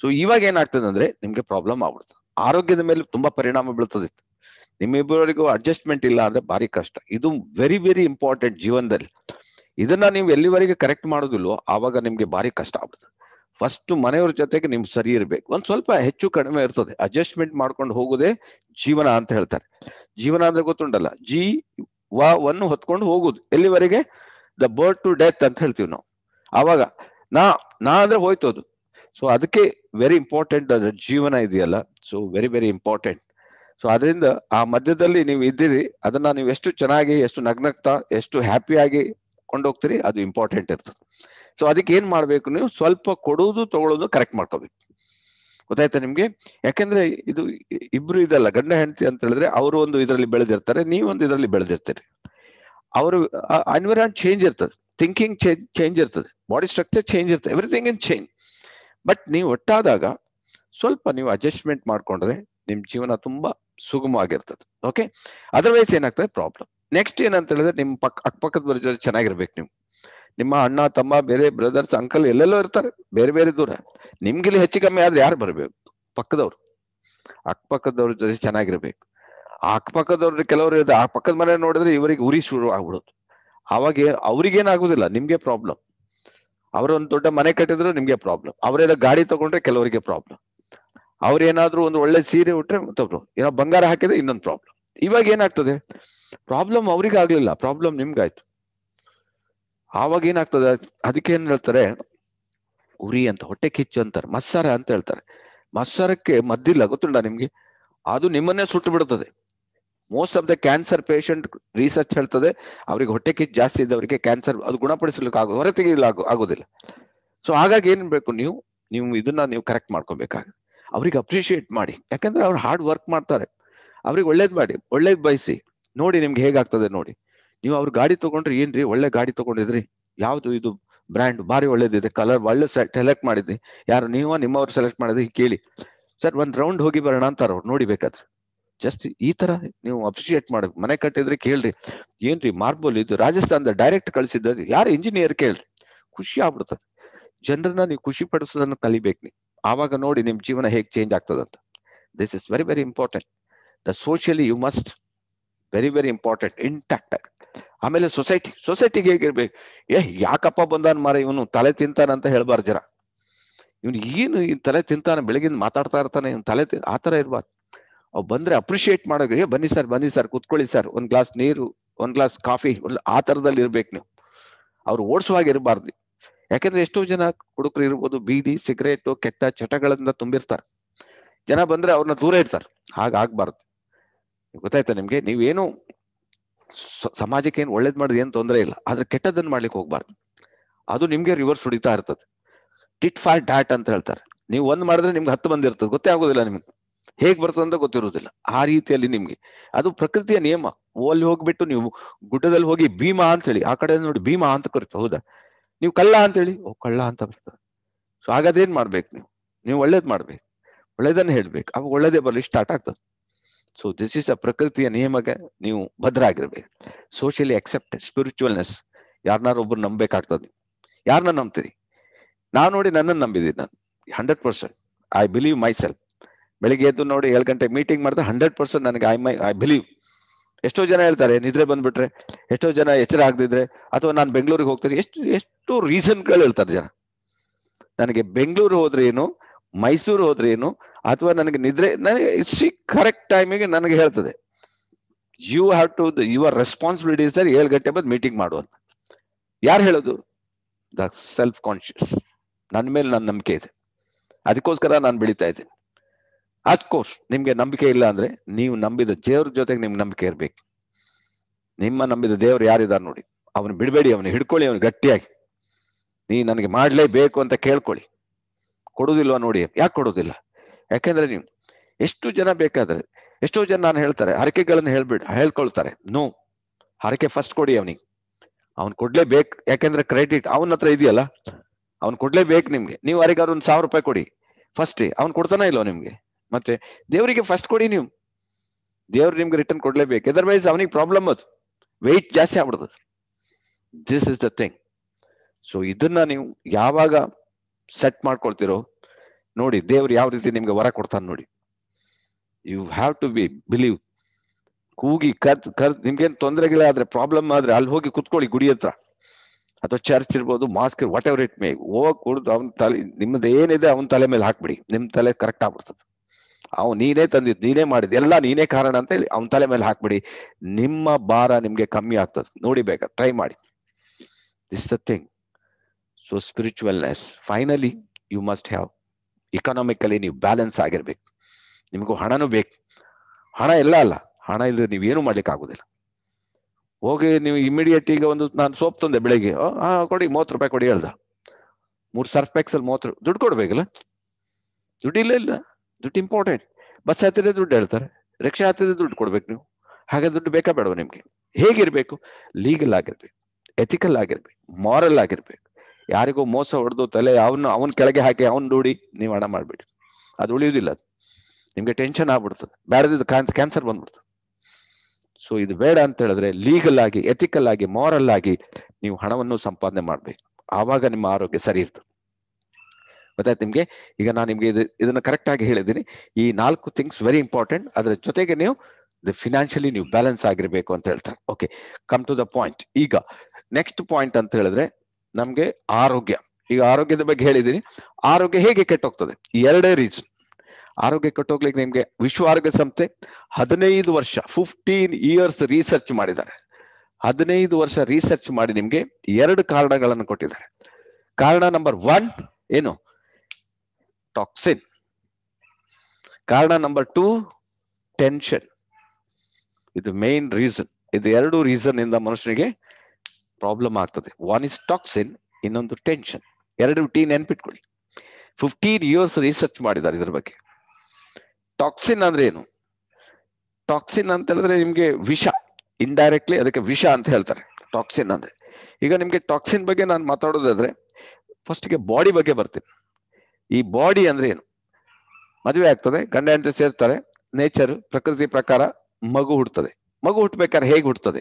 ಸೊ ಇವಾಗ ಏನಾಗ್ತದೆ ಅಂದ್ರೆ ನಿಮ್ಗೆ ಪ್ರಾಬ್ಲಮ್ ಆಗ್ಬಿಡುತ್ತೆ. ಆರೋಗ್ಯದ ಮೇಲೆ ತುಂಬಾ ಪರಿಣಾಮ ಬೀಳ್ತದೆ. ನಿಮ್ಮಿಬ್ಬರಿಗೂ ಅಡ್ಜಸ್ಟ್ಮೆಂಟ್ ಇಲ್ಲ ಅಂದ್ರೆ ಭಾರಿ ಕಷ್ಟ. ಇದು ವೆರಿ ವೆರಿ ಇಂಪಾರ್ಟೆಂಟ್ ಜೀವನದಲ್ಲಿ. ಇದನ್ನ ನೀವು ಎಲ್ಲಿವರೆಗೆ ಕರೆಕ್ಟ್ ಮಾಡೋದಿಲ್ವೋ ಆವಾಗ ನಿಮ್ಗೆ ಭಾರಿ ಕಷ್ಟ ಆಗ್ತದೆ. ಫಸ್ಟ್ ಮನೆಯವ್ರ ಜೊತೆಗೆ ನಿಮ್ ಸರಿ ಇರ್ಬೇಕು. ಒಂದ್ ಸ್ವಲ್ಪ ಹೆಚ್ಚು ಕಡಿಮೆ ಇರ್ತದೆ. ಅಡ್ಜಸ್ಟ್ಮೆಂಟ್ ಮಾಡ್ಕೊಂಡು ಹೋಗೋದೇ ಜೀವನ ಅಂತ ಹೇಳ್ತಾರೆ. ಜೀವನ ಅಂದ್ರೆ ಗೊತ್ತುಂಟಲ್ಲ? ಜಿ ವನ್ನು ಹೊತ್ಕೊಂಡು ಹೋಗುದು. ಎಲ್ಲಿವರೆಗೆ? ದ ಬರ್ಡ್ ಟು ಡೆತ್ ಅಂತ ಹೇಳ್ತೀವಿ ನಾವು. ಆವಾಗ ನಾ ನಾ ಅಂದ್ರೆ ಹೋಯ್ತು ಅದು. ಸೊ ಅದಕ್ಕೆ ವೆರಿ ಇಂಪಾರ್ಟೆಂಟ್ ಜೀವನ ಇದೆಯಲ್ಲ. So very very important so ಅದರಿಂದ ಆ ಮಧ್ಯದಲ್ಲಿ ನೀವು ಇದ್ದೀರಿ, ಅದನ್ನ ನೀವು ಎಷ್ಟು ಚೆನ್ನಾಗಿ, ಎಷ್ಟು ನಗ್ನಗ್ತಾ, ಎಷ್ಟು ಹ್ಯಾಪಿಯಾಗಿ ಕೊಂಡೋಗ್ತೀರಿ, ಅದು ಇಂಪಾರ್ಟೆಂಟ್ ಇರ್ತದೆ. ಸೊ ಅದಕ್ಕೆ ಏನ್ ಮಾಡ್ಬೇಕು ನೀವು? ಸ್ವಲ್ಪ ಕೊಡುವುದು ತಗೊಳ್ಳೋದು ಕರೆಕ್ಟ್ ಮಾಡ್ಕೋಬೇಕು. ಗೊತ್ತಾಯ್ತಾ ನಿಮ್ಗೆ? ಯಾಕಂದ್ರೆ ಇದು ಇಬ್ರು ಇದಲ್ಲ, ಗಂಡ, ಹೆಂಡತಿ ಅಂತ ಹೇಳಿದ್ರೆ ಅವರು ಒಂದು ಇದರಲ್ಲಿ ಬೆಳೆದಿರ್ತಾರೆ ನೀವೊಂದು ಇದರಲ್ಲಿ ಬೆಳೆದಿರ್ತೀರಿ. ಅವರು ಎನ್ವಿರಾನ್ ಚೇಂಜ್ ಇರ್ತದೆ. ಥಿಂಕಿಂಗ್ ಚೇಂಜ್ ಚೇಂಜ್ ಇರ್ತದೆ. ಬಾಡಿ ಸ್ಟ್ರಕ್ಚರ್ ಚೇಂಜ್ ಇರ್ತದೆ. ಎವ್ರಿಥಿಂಗ್ ಇನ್ ಚೇಂಜ್ ಬಟ್ ನೀವು ಒಟ್ಟಾದಾಗ ಸ್ವಲ್ಪ ನೀವು ಅಡ್ಜಸ್ಟ್ಮೆಂಟ್ ಮಾಡ್ಕೊಂಡ್ರೆ ನಿಮ್ ಜೀವನ ತುಂಬಾ ಸುಗಮವಾಗಿರ್ತದೆ. ಓಕೆ ಅದರ್ವೈಸ್ ಏನಾಗ್ತದೆ? ಪ್ರಾಬ್ಲಮ್ ನೆಕ್ಸ್ಟ್ ಏನಂತ ಹೇಳಿದ್ರೆ ನಿಮ್ ಪಕ್ಕ ಅಕ್ಕಪಕ್ಕದ ಜೊತೆ ಚೆನ್ನಾಗಿರ್ಬೇಕು ನೀವು. ನಿಮ್ಮ ಅಣ್ಣ ತಮ್ಮ ಬೇರೆ ಬ್ರದರ್ಸ್ ಅಂಕಲ್ ಎಲ್ಲೆಲ್ಲೋ ಇರ್ತಾರೆ. ಬೇರೆ ಬೇರೆ ದೂರ. ನಿಮ್ಗಿಲ್ಲಿ ಹೆಚ್ಚು ಕಮ್ಮಿ ಆದ್ರೆ ಯಾರು ಬರಬೇಕು? ಪಕ್ಕದವ್ರು. ಅಕ್ಕಪಕ್ಕದವ್ರ ಜೊತೆ ಚೆನ್ನಾಗಿರ್ಬೇಕು. ಆ ಅಕ್ಕಪಕ್ಕದವ್ರು ಕೆಲವರು ಇರ್ತಾರೆ, ಆ ಪಕ್ಕದ ಮನೆ ನೋಡಿದ್ರೆ ಇವರಿಗೆ ಉರಿ ಶುರು ಆಗ್ಬಿಡೋದು ಅವಾಗ ಅವ್ರಿಗೇನಾಗುದಿಲ್ಲ. ನಿಮ್ಗೆ ಪ್ರಾಬ್ಲಮ್ ಅವರೊಂದು ದೊಡ್ಡ ಮನೆ ಕಟ್ಟಿದ್ರು ನಿಮ್ಗೆ ಪ್ರಾಬ್ಲಮ್ ಅವರೆಲ್ಲ ಗಾಡಿ ತಗೊಂಡ್ರೆ ಕೆಲವರಿಗೆ ಪ್ರಾಬ್ಲಮ್ ಅವ್ರೇನಾದ್ರೂ ಒಂದು ಒಳ್ಳೆ ಸೀರೆ ಉಟ್ರೆ ಮತ್ತೊಬ್ರು ಏನೋ ಬಂಗಾರ ಹಾಕಿದ್ರೆ ಇನ್ನೊಂದು ಪ್ರಾಬ್ಲಮ್ ಇವಾಗ ಏನಾಗ್ತದೆ? ಪ್ರಾಬ್ಲಮ್ ಅವ್ರಿಗಾಗ್ಲಿಲ್ಲ ಪ್ರಾಬ್ಲಮ್ ನಿಮ್ಗಾಯ್ತು. ಆವಾಗ ಏನಾಗ್ತದೆ? ಅದಕ್ಕೆ ಏನ್ ಹೇಳ್ತಾರೆ? ಉರಿ ಅಂತ, ಹೊಟ್ಟೆ ಕಿಚ್ಚು ಅಂತಾರೆ. ಮತ್ಸರ ಅಂತ ಹೇಳ್ತಾರೆ. ಮತ್ಸರಕ್ಕೆ ಮದ್ದಿಲ್ಲ, ಗೊತ್ತುಂಟ ನಿಮ್ಗೆ? ಅದು ನಿಮ್ಮನ್ನೇ ಸುಟ್ಟು ಬಿಡುತ್ತದೆ most of the cancer patient research ಹೇಳ್ತದೆ, ಅವ್ರಿಗೆ ಹೊಟ್ಟೆ ಕಿಚ್ಚು ಜಾಸ್ತಿ ಇದ್ದವರಿಗೆ ಕ್ಯಾನ್ಸರ್ ಅದು ಗುಣಪಡಿಸಲಿಕ್ಕೆ ಆಗೋ ಹೊರ ತೆಗೆಯಲು ಆಗೋದಿಲ್ಲ. ಸೊ ಹಾಗಾಗಿ ಏನ್ ಬೇಕು ನೀವು? ನೀವು ಇದನ್ನ ನೀವು ಕರೆಕ್ಟ್ ಮಾಡ್ಕೋಬೇಕಾಗುತ್ತೆ. ಅವ್ರಿಗೆ ಅಪ್ರಿಶಿಯೇಟ್ ಮಾಡಿ. ಯಾಕಂದ್ರೆ ಅವ್ರು ಹಾರ್ಡ್ ವರ್ಕ್ ಮಾಡ್ತಾರೆ. ಅವ್ರಿಗೆ ಒಳ್ಳೇದ್ ಮಾಡಿ, ಒಳ್ಳೇದ್ ಬಯಸಿ. ನೋಡಿ ನಿಮ್ಗೆ ಹೇಗಾಗ್ತದೆ ನೋಡಿ. ನೀವು ಅವ್ರ ಗಾಡಿ ತಗೊಂಡ್ರಿ ಏನ್ರಿ? ಒಳ್ಳೆ ಗಾಡಿ ತಗೊಂಡಿದ್ರಿ. ಯಾವ್ದು ಇದು ಬ್ರ್ಯಾಂಡ್ ಭಾರಿ ಒಳ್ಳೇದಿದೆ. ಕಲರ್ ಒಳ್ಳೆ ಸೆಲೆಕ್ಟ್ ಮಾಡಿದ್ರಿ. ಯಾರು ನೀವು ನಿಮ್ಮವ್ರು ಸೆಲೆಕ್ಟ್ ಮಾಡಿದ್ರಿ, ಕೇಳಿ. ಸರ್, ಒಂದ್ ರೌಂಡ್ ಹೋಗಿ ಬರೋಣ ಅಂತಾರ ಅವ್ರು, ನೋಡಿ ಬೇಕಾದ್ರೆ. ಜಸ್ಟ್ ಈ ತರ ನೀವು ಅಪ್ರಿಶಿಯೇಟ್ ಮಾಡಬೇಕು ಮನೆ ಕಟ್ಟಿದ್ರೆ ಕೇಳ್ರಿ. ಏನ್ರಿ ಮಾರ್ಬಲ್ ಇದು? ರಾಜಸ್ಥಾನದ ಡೈರೆಕ್ಟ್ ಕಳ್ಸಿದ್ದ ಯಾರು ಇಂಜಿನಿಯರ್ ಕೇಳ್ರಿ. ಖುಷಿ ಆಗ್ಬಿಡ್ತದೆ. ಜನರನ್ನ ನೀವು ಖುಷಿ ಪಡಿಸೋದನ್ನ ಕಲಿಬೇಕು ನೀವು. ಆವಾಗ ನೋಡಿ ನಿಮ್ ಜೀವನ ಹೇಗ್ ಚೇಂಜ್ ಆಗ್ತದಂತ this is very very important the socially you must very very important intact ಆಮೇಲೆ ಸೊಸೈಟಿ ಸೊಸೈಟಿಗೆ ಹೇಗಿರ್ಬೇಕು? ಏ, ಯಾಕಪ್ಪ ಬಂದಾನ ಮಾರ ಇವನು? ತಲೆ ತಿಂತಾನ ಅಂತ ಹೇಳ್ಬಾರ್ದು ಜರ ಇವನು ಏನು ಈ ತಲೆ ತಿಂತಾನೆ, ಬೆಳಗಿಂದ ಮಾತಾಡ್ತಾ ಇರ್ತಾನೆ, ಇವ್ನು ತಲೆ ಆ ಆತರ ಇರ್ಬಾರ್ದು. ಅವ್ ಬಂದ್ರೆ ಅಪ್ರಿಶಿಯೇಟ್ ಮಾಡೋಕೆ, ಏ, ಬನ್ನಿ ಸರ್ ಬನ್ನಿ ಸರ್, ಕುತ್ಕೊಳ್ಳಿ ಸರ್, ಒಂದ್ ಗ್ಲಾಸ್ ನೀರು, ಒಂದ್ ಗ್ಲಾಸ್ ಕಾಫಿ, ಆ ತರದಲ್ಲಿ ಇರ್ಬೇಕು ನೀವು. ಅವ್ರು ಓಡಿಸುವಾಗ ಇರಬಾರ್ದು. ಯಾಕಂದ್ರೆ ಎಷ್ಟೋ ಜನ ಹುಡುಗರು ಇರ್ಬೋದು ಬೀಡಿ, ಸಿಗರೇಟು, ಕೆಟ್ಟ ಚಟಗಳಿಂದ ತುಂಬಿರ್ತಾರೆ. ಜನ ಬಂದ್ರೆ ಅವ್ರನ್ನ ದೂರ ಇಡ್ತಾರೆ. ಹಾಗಾಗ್ಬಾರ್ದು ಗೊತ್ತಾಯ್ತಾ ನಿಮ್ಗೆ? ನೀವೇನು ಸಮಾಜಕ್ಕೆ ಏನು ಒಳ್ಳೇದ್ ಮಾಡಿದ್ರೆ ಏನ್ ತೊಂದರೆ ಇಲ್ಲ. ಆದ್ರೆ ಕೆಟ್ಟದನ್ನ ಮಾಡ್ಲಿಕ್ಕೆ ಹೋಗ್ಬಾರ್ದು. ಅದು ನಿಮ್ಗೆ ರಿವರ್ಸ್ ಹೊಡಿತಾ ಇರ್ತದೆ. ಟಿಟ್ ಫಾರ್ ಡಾಟ್ ಅಂತ ಹೇಳ್ತಾರೆ. ನೀವು ಒಂದ್ ಮಾಡಿದ್ರೆ ನಿಮ್ಗೆ ಹತ್ತು ಬಂದಿರ್ತದೆ ಗೊತ್ತೇ ಆಗೋದಿಲ್ಲ ನಿಮ್ಗೆ. ಹೇಗ್ ಬರ್ತದೆ ಅಂತ ಗೊತ್ತಿರುವುದಿಲ್ಲ ಆ ರೀತಿಯಲ್ಲಿ ನಿಮ್ಗೆ. ಅದು ಪ್ರಕೃತಿಯ ನಿಯಮ. ಅಲ್ಲಿ ಹೋಗ್ಬಿಟ್ಟು ನೀವು ಗುಡ್ಡದಲ್ಲಿ ಹೋಗಿ ಭೀಮಾ ಅಂತ ಹೇಳಿ, ಆ ಕಡೆ ನೋಡಿ ಭೀಮಾ ಅಂತ ಕರಿತ ಹೌದಾ? ನೀವು ಕಳ್ಳ ಅಂತ ಹೇಳಿ ಓ ಕಳ್ಳ ಅಂತ ಬರ್ತದೆ. ಸೊ ಹಾಗಾದೇನ್ ಮಾಡ್ಬೇಕು ನೀವು? ನೀವು ಒಳ್ಳೇದ್ ಮಾಡ್ಬೇಕು. ಒಳ್ಳೇದನ್ನ ಹೇಳ್ಬೇಕು. ಅವಾಗ ಒಳ್ಳೇದೇ ಬರಲಿ ಸ್ಟಾರ್ಟ್ ಆಗ್ತದೆ. ಸೊ ದಿಸ್ ಇಸ್ ಅ ಪ್ರಕೃತಿಯ ನಿಯಮಕ್ಕೆ ನೀವು ಭದ್ರ ಆಗಿರ್ಬೇಕು ಸೋಷಿಯಲಿ ಅಕ್ಸೆಪ್ಟ್ ಸ್ಪಿರಿಚುವಲ್ನೆಸ್ ಯಾರನ್ನಾರು ಒಬ್ರು ನೀವು. ಯಾರನ್ನ ನಂಬ್ತೀರಿ? ನಾನು ನೋಡಿ ನನ್ನನ್ನು ನಂಬಿದ್ದೀನಿ ನಾನು. Hundred percent I believe myself ಬೆಳಿಗ್ಗೆ ಎದ್ದು ನೋಡಿ ಏಳು ಗಂಟೆ ಮೀಟಿಂಗ್ ಮಾಡಿದ್ರೆ ಹಂಡ್ರೆಡ್ ಪರ್ಸೆಂಟ್ ನನಗೆ ಐ ಮೈ ಐ ಬಿಲೀವ್ ಎಷ್ಟೋ ಜನ ಹೇಳ್ತಾರೆ, ನಿದ್ರೆ ಬಂದ್ಬಿಟ್ರೆ, ಎಷ್ಟೋ ಜನ ಎಚ್ಚರ ಆಗದಿದ್ರೆ, ಅಥವಾ ನಾನು ಬೆಂಗಳೂರಿಗೆ ಹೋಗ್ತೀನಿ, ಎಷ್ಟು ಎಷ್ಟು ರೀಸನ್ಗಳು ಹೇಳ್ತಾರೆ ಜನ. ನನಗೆ ಬೆಂಗಳೂರು ಹೋದ್ರೆ ಏನು, ಮೈಸೂರು ಹೋದ್ರೆ ಏನು, ಅಥವಾ ನನಗೆ ನಿದ್ರೆ, ನನಗೆ ಸಿ ಕರೆಕ್ಟ್ ಟೈಮಿಗೆ ನನಗೆ ಹೇಳ್ತದೆ. You have to your responsibility sir ಏಳು ಗಂಟೆ ಬಂದು ಮೀಟಿಂಗ್ ಮಾಡುವಂತ ಯಾರು ಹೇಳೋದು? ದ ಸೆಲ್ಫ್ ಕಾನ್ಶಿಯಸ್ ನನ್ನ ಮೇಲೆ ನನ್ನ ನಂಬಿಕೆ ಇದೆ. ಅದಕ್ಕೋಸ್ಕರ ನಾನು ಬೆಳೀತಾ ಇದ್ದೀನಿ. ಅಫ್ಕೋರ್ಸ್ ನಿಮ್ಗೆ ನಂಬಿಕೆ ಇಲ್ಲ ಅಂದ್ರೆ ನೀವು ನಂಬಿದ ದೇವ್ರ ಜೊತೆಗೆ ನಿಮ್ಗೆ ನಂಬಿಕೆ ಇರ್ಬೇಕು. ನಿಮ್ಮ ನಂಬಿದ ದೇವ್ರು ಯಾರಿದ್ದಾರೆ ನೋಡಿ, ಅವನು ಬಿಡಬೇಡಿ, ಅವನು ಹಿಡ್ಕೊಳ್ಳಿ, ಅವನು ಗಟ್ಟಿಯಾಗಿ. ನೀ ನನಗೆ ಮಾಡ್ಲೇಬೇಕು ಅಂತ ಕೇಳ್ಕೊಳ್ಳಿ. ಕೊಡುವುದಿಲ್ವ ನೋಡಿ, ಯಾಕೆ ಕೊಡುದಿಲ್ಲ? ಯಾಕೆಂದ್ರೆ ನೀವು ಎಷ್ಟು ಜನ ಬೇಕಾದ್ರೆ, ಎಷ್ಟೋ ಜನ ನಾನು ಹೇಳ್ತಾರೆ, ಹರಕೆಗಳನ್ನು ಹೇಳ್ಬಿಡ್, ಹೇಳ್ಕೊಳ್ತಾರೆ. ನೋ ಹರಕೆ ಫಸ್ಟ್ ಕೊಡಿ ಅವನಿಗೆ. ಅವ್ನು ಕೊಡ್ಲೇಬೇಕು, ಯಾಕೆಂದ್ರೆ ಕ್ರೆಡಿಟ್ ಅವನ ಹತ್ರ ಇದೆಯಲ್ಲ, ಅವ್ನು ಕೊಡ್ಲೇಬೇಕು ನಿಮ್ಗೆ. ನೀವು ಯಾರಿಗಾದ್ರು ಒಂದು ಸಾವಿರ ರೂಪಾಯಿ ಕೊಡಿ. ಫಸ್ಟ್ ಅವ್ನು ಕೊಡ್ತಾನೆ ಇಲ್ವ ನಿಮ್ಗೆ? ಮತ್ತೆ ದೇವರಿಗೆ ಫಸ್ಟ್ ಕೊಡಿ ನೀವು. ದೇವ್ರು ನಿಮ್ಗೆ ರಿಟರ್ನ್ ಕೊಡ್ಲೇಬೇಕು. ಅದರ್ವೈಸ್ ಅವನಿಗೆ ಪ್ರಾಬ್ಲಮ್ ಅದು. ವೆಯ್ಟ್ ಜಾಸ್ತಿ ಆಗ್ಬಿಡ್ತದೆ. This is the thing so ಇದನ್ನ ನೀವು ಯಾವಾಗ ಸೆಟ್ ಮಾಡ್ಕೊಳ್ತಿರೋ, ನೋಡಿ ದೇವ್ರು ಯಾವ ರೀತಿ ನಿಮ್ಗೆ ವರ ಕೊಡ್ತಾನೆ ನೋಡಿ. You have to be believe ಕೂಗಿ ಕದ್ ಕರ್ ನಿಮ್ಗೇನು ತೊಂದರೆಗಿಲ್ಲ ಆದ್ರೆ ಪ್ರಾಬ್ಲಮ್ ಆದ್ರೆ ಅಲ್ಲಿ ಹೋಗಿ ಕುತ್ಕೊಳ್ಳಿ ಗುಡಿ ಹತ್ರ. ಅಥವಾ ಚರ್ಚ್ ಇರ್ಬೋದು mosque whatever it may ಹೋಗಿ ಕುಡಿದು ಅವ್ನ ತಲೆ ನಿಮ್ಮದು ಏನಿದೆ ಅವನ ತಲೆ ಮೇಲೆ ಹಾಕ್ಬಿಡಿ. ನಿಮ್ ತಲೆ ಕರೆಕ್ಟ್ ಆಗ್ಬಿಡ್ತದೆ. ಅವ್ ನೀನೇ ತಂದಿದ್, ನೀನೇ ಮಾಡಿದ್, ಎಲ್ಲ ನೀನೇ ಕಾರಣ ಅಂತ ಹೇಳಿ ಅವನ ತಲೆ ಮೇಲೆ ಹಾಕ್ಬಿಡಿ. ನಿಮ್ಮ ಭಾರ ನಿಮ್ಗೆ ಕಮ್ಮಿ ಆಗ್ತದೆ. ನೋಡಿ ಬೇಕಾ ಟ್ರೈ ಮಾಡಿ. This the thing so spiritualness finally you must have economically ನೀವು ಬ್ಯಾಲೆನ್ಸ್ ಆಗಿರ್ಬೇಕು. ನಿಮಗೂ ಹಣನೂ ಬೇಕು. ಹಣ ಎಲ್ಲ ಅಲ್ಲ. ಹಣ ಇಲ್ಲದೆ ಏನು ಮಾಡ್ಲಿಕ್ಕೆ ಆಗುದಿಲ್ಲ. ಹೋಗಿ ನೀವು ಇಮಿಡಿಯೇಟ್ ಈಗ ಒಂದು ನಾನು ಸೋಪ್ ತಂದೆ ಬೆಳಿಗ್ಗೆ. ಕೊಡಿ, ಮೂವತ್ತು ರೂಪಾಯಿ ಕೊಡಿ ಹೇಳ್ದ. ಮೂರು ಸರ್ಫ್ ಪ್ಯಾಕ್ಸಲ್ಲಿ ಮೂವತ್ತು ದುಡ್ಡು ಕೊಡ್ಬೇಕಲ್ಲ? ದುಡ್ಡು ಇಲ್ಲ ಇಲ್ಲ. ದುಡ್ಡು ಇಂಪಾರ್ಟೆಂಟ್ ಬಸ್ ಹತ್ತಿದ್ರೆ ದುಡ್ಡು ಹೇಳ್ತಾರೆ. ರಿಕ್ಷಾ ಹತ್ತಿದ್ರೆ ದುಡ್ಡು ಕೊಡ್ಬೇಕು ನೀವು. ಹಾಗೆ ದುಡ್ಡು ಬೇಕಾ ಬೇಡವ ನಿಮ್ಗೆ? ಹೇಗಿರ್ಬೇಕು? ಲೀಗಲ್ ಆಗಿರ್ಬೇಕು. ಎಥಿಕಲ್ ಆಗಿರ್ಬೇಕು. ಮಾರಲ್ ಆಗಿರ್ಬೇಕು. ಯಾರಿಗೂ ಮೋಸ ಹೊಡೆದು ತಲೆ ಅವನು, ಅವನ ಕೆಳಗೆ ಹಾಕಿ ಅವನ್ ದೂಡಿ ನೀವು ಹಣ ಮಾಡ್ಬಿಡಿ. ಅದು ಉಳಿಯುವುದಿಲ್ಲ ಅದು. ನಿಮ್ಗೆ ಟೆನ್ಷನ್ ಆಗ್ಬಿಡ್ತದೆ. ಬೇಡದಿದ್ದು ಕ್ಯಾನ್ಸರ್ ಬಂದ್ಬಿಡ್ತದೆ. ಸೊ ಇದು ಬೇಡ ಅಂತ ಹೇಳಿದ್ರೆ ಲೀಗಲ್ ಆಗಿ ಎಥಿಕಲ್ ಆಗಿ ಮಾರಲ್ ಆಗಿ ನೀವು ಹಣವನ್ನು ಸಂಪಾದನೆ ಮಾಡ್ಬೇಕು. ಆವಾಗ ನಿಮ್ಮ ಆರೋಗ್ಯ ಸರಿ ಇರ್ತದೆ. ಗೊತ್ತಾಯ್ತು ನಿಮ್ಗೆ. ಈಗ ನಾನು ನಿಮ್ಗೆ ಇದು, ಇದನ್ನ ಕರೆಕ್ಟ್ ಆಗಿ ಹೇಳಿದ್ದೀನಿ. ಈ ನಾಲ್ಕು ಥಿಂಗ್ಸ್ ವೆರಿ ಇಂಪಾರ್ಟೆಂಟ್ ಅದರ ಜೊತೆಗೆ ನೀವು ಫಿನಾನ್ಷಿಯಲಿ ನೀವು ಬ್ಯಾಲೆನ್ಸ್ ಆಗಿರ್ಬೇಕು ಅಂತ ಹೇಳ್ತಾರೆ. Okay come to the point ಈಗ ನೆಕ್ಸ್ಟ್ ಪಾಯಿಂಟ್ ಅಂತ ಹೇಳಿದ್ರೆ ನಮ್ಗೆ ಆರೋಗ್ಯ. ಈಗ ಆರೋಗ್ಯದ ಬಗ್ಗೆ ಹೇಳಿದ್ದೀನಿ. ಆರೋಗ್ಯ ಹೇಗೆ ಕೆಟ್ಟೋಗ್ತದೆ? ಎರಡೇ ರೀಸನ್ ಆರೋಗ್ಯ ಕೆಟ್ಟೋಗ್ಲಿಕ್ಕೆ ನಿಮ್ಗೆ ವಿಶ್ವ ಆರೋಗ್ಯ ಸಂಸ್ಥೆ ಹದಿನೈದು ವರ್ಷ ಫಿಫ್ಟೀನ್ ಇಯರ್ಸ್ ರಿಸರ್ಚ್ ಮಾಡಿದ್ದಾರೆ. ಹದಿನೈದು ವರ್ಷ ರಿಸರ್ಚ್ ಮಾಡಿ ನಿಮ್ಗೆ ಎರಡು ಕಾರಣಗಳನ್ನು ಕೊಟ್ಟಿದ್ದಾರೆ. ಕಾರಣ ನಂಬರ್ ಒನ್ ಏನು? ಟಾಕ್ಸಿನ್ ಕಾರಣ ನಂಬರ್ ಟೂ ಟೆನ್ಷನ್ ಇದು ಮೇನ್ ರೀಸನ್ ಇದು ಎರಡು ರೀಸನ್ ಇಂದ ಮನುಷ್ಯನಿಗೆ ಪ್ರಾಬ್ಲಮ್ ಆಗ್ತದೆ. ಒನ್ ಇಸ್ ಟಾಕ್ಸಿನ್ ಇನ್ನೊಂದು ಟೆನ್ಷನ್ ಎರಡು ಟಿ ನೆನ್ಪಿಟ್ಕೊಳ್ಳಿ. ಫಿಫ್ಟೀನ್ ಇಯರ್ಸ್ ರಿಸರ್ಚ್ ಮಾಡಿದ್ದಾರೆ ಇದ್ರ ಬಗ್ಗೆ. ಟಾಕ್ಸಿನ್ ಅಂದ್ರೆ ಏನು? ಟಾಕ್ಸಿನ್ ಅಂತ ಹೇಳಿದ್ರೆ ನಿಮ್ಗೆ ವಿಷ ಇಂಡೈರೆಕ್ಟ್ಲಿ ಅದಕ್ಕೆ ವಿಷ ಅಂತ ಹೇಳ್ತಾರೆ. ಟಾಕ್ಸಿನ್ ಅಂದ್ರೆ. ಈಗ ನಿಮ್ಗೆ ಟಾಕ್ಸಿನ್ ಬಗ್ಗೆ ನಾನು ಮಾತಾಡೋದಾದ್ರೆ ಫಸ್ಟ್ಗೆ ಬಾಡಿ ಬಗ್ಗೆ ಬರ್ತೀನಿ. ಈ ಬಾಡಿ ಅಂದ್ರೆ ಏನು? ಮದುವೆ ಆಗ್ತದೆ, ಗಂಡ ಹೆಂಡತಿ ಸೇರ್ತಾರೆ ನೇಚರ್ ಪ್ರಕೃತಿ ಪ್ರಕಾರ ಮಗು ಹುಟ್ಟುತ್ತದೆ ಮಗು ಹುಟ್ಟಬೇಕಾದ್ರೆ ಹೇಗೆ ಹುಟ್ಟುತ್ತದೆ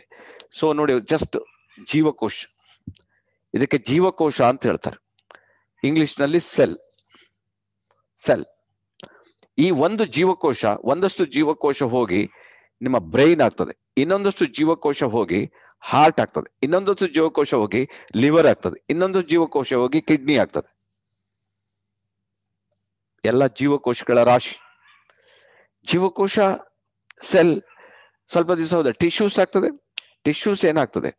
ಸೊ ನೋಡಿ ಜಸ್ಟ್ ಜೀವಕೋಶ. ಇದಕ್ಕೆ ಜೀವಕೋಶ ಅಂತ ಹೇಳ್ತಾರೆ. ಇಂಗ್ಲಿಷ್ನಲ್ಲಿ ಸೆಲ್ ಸೆಲ್ ಈ ಒಂದು ಜೀವಕೋಶ, ಒಂದಷ್ಟು ಜೀವಕೋಶ ಹೋಗಿ ನಿಮ್ಮ ಬ್ರೈನ್ ಆಗ್ತದೆ. ಇನ್ನೊಂದಷ್ಟು ಜೀವಕೋಶ ಹೋಗಿ ಹಾರ್ಟ್ ಆಗ್ತದೆ. ಇನ್ನೊಂದಷ್ಟು ಜೀವಕೋಶ ಹೋಗಿ ಲಿವರ್ ಆಗ್ತದೆ. ಇನ್ನೊಂದು ಜೀವಕೋಶ ಹೋಗಿ ಕಿಡ್ನಿ ಆಗ್ತದೆ. ಎಲ್ಲ ಜೀವಕೋಶಗಳ ರಾಶಿ. ಜೀವಕೋಶ ಸೆಲ್ ಸ್ವಲ್ಪ ದಿವಸ ಹೋದ ಟಿಶ್ಯೂಸ್ ಆಗ್ತದೆ. ಟಿಶ್ಯೂಸ್ ಏನಾಗ್ತದೆ?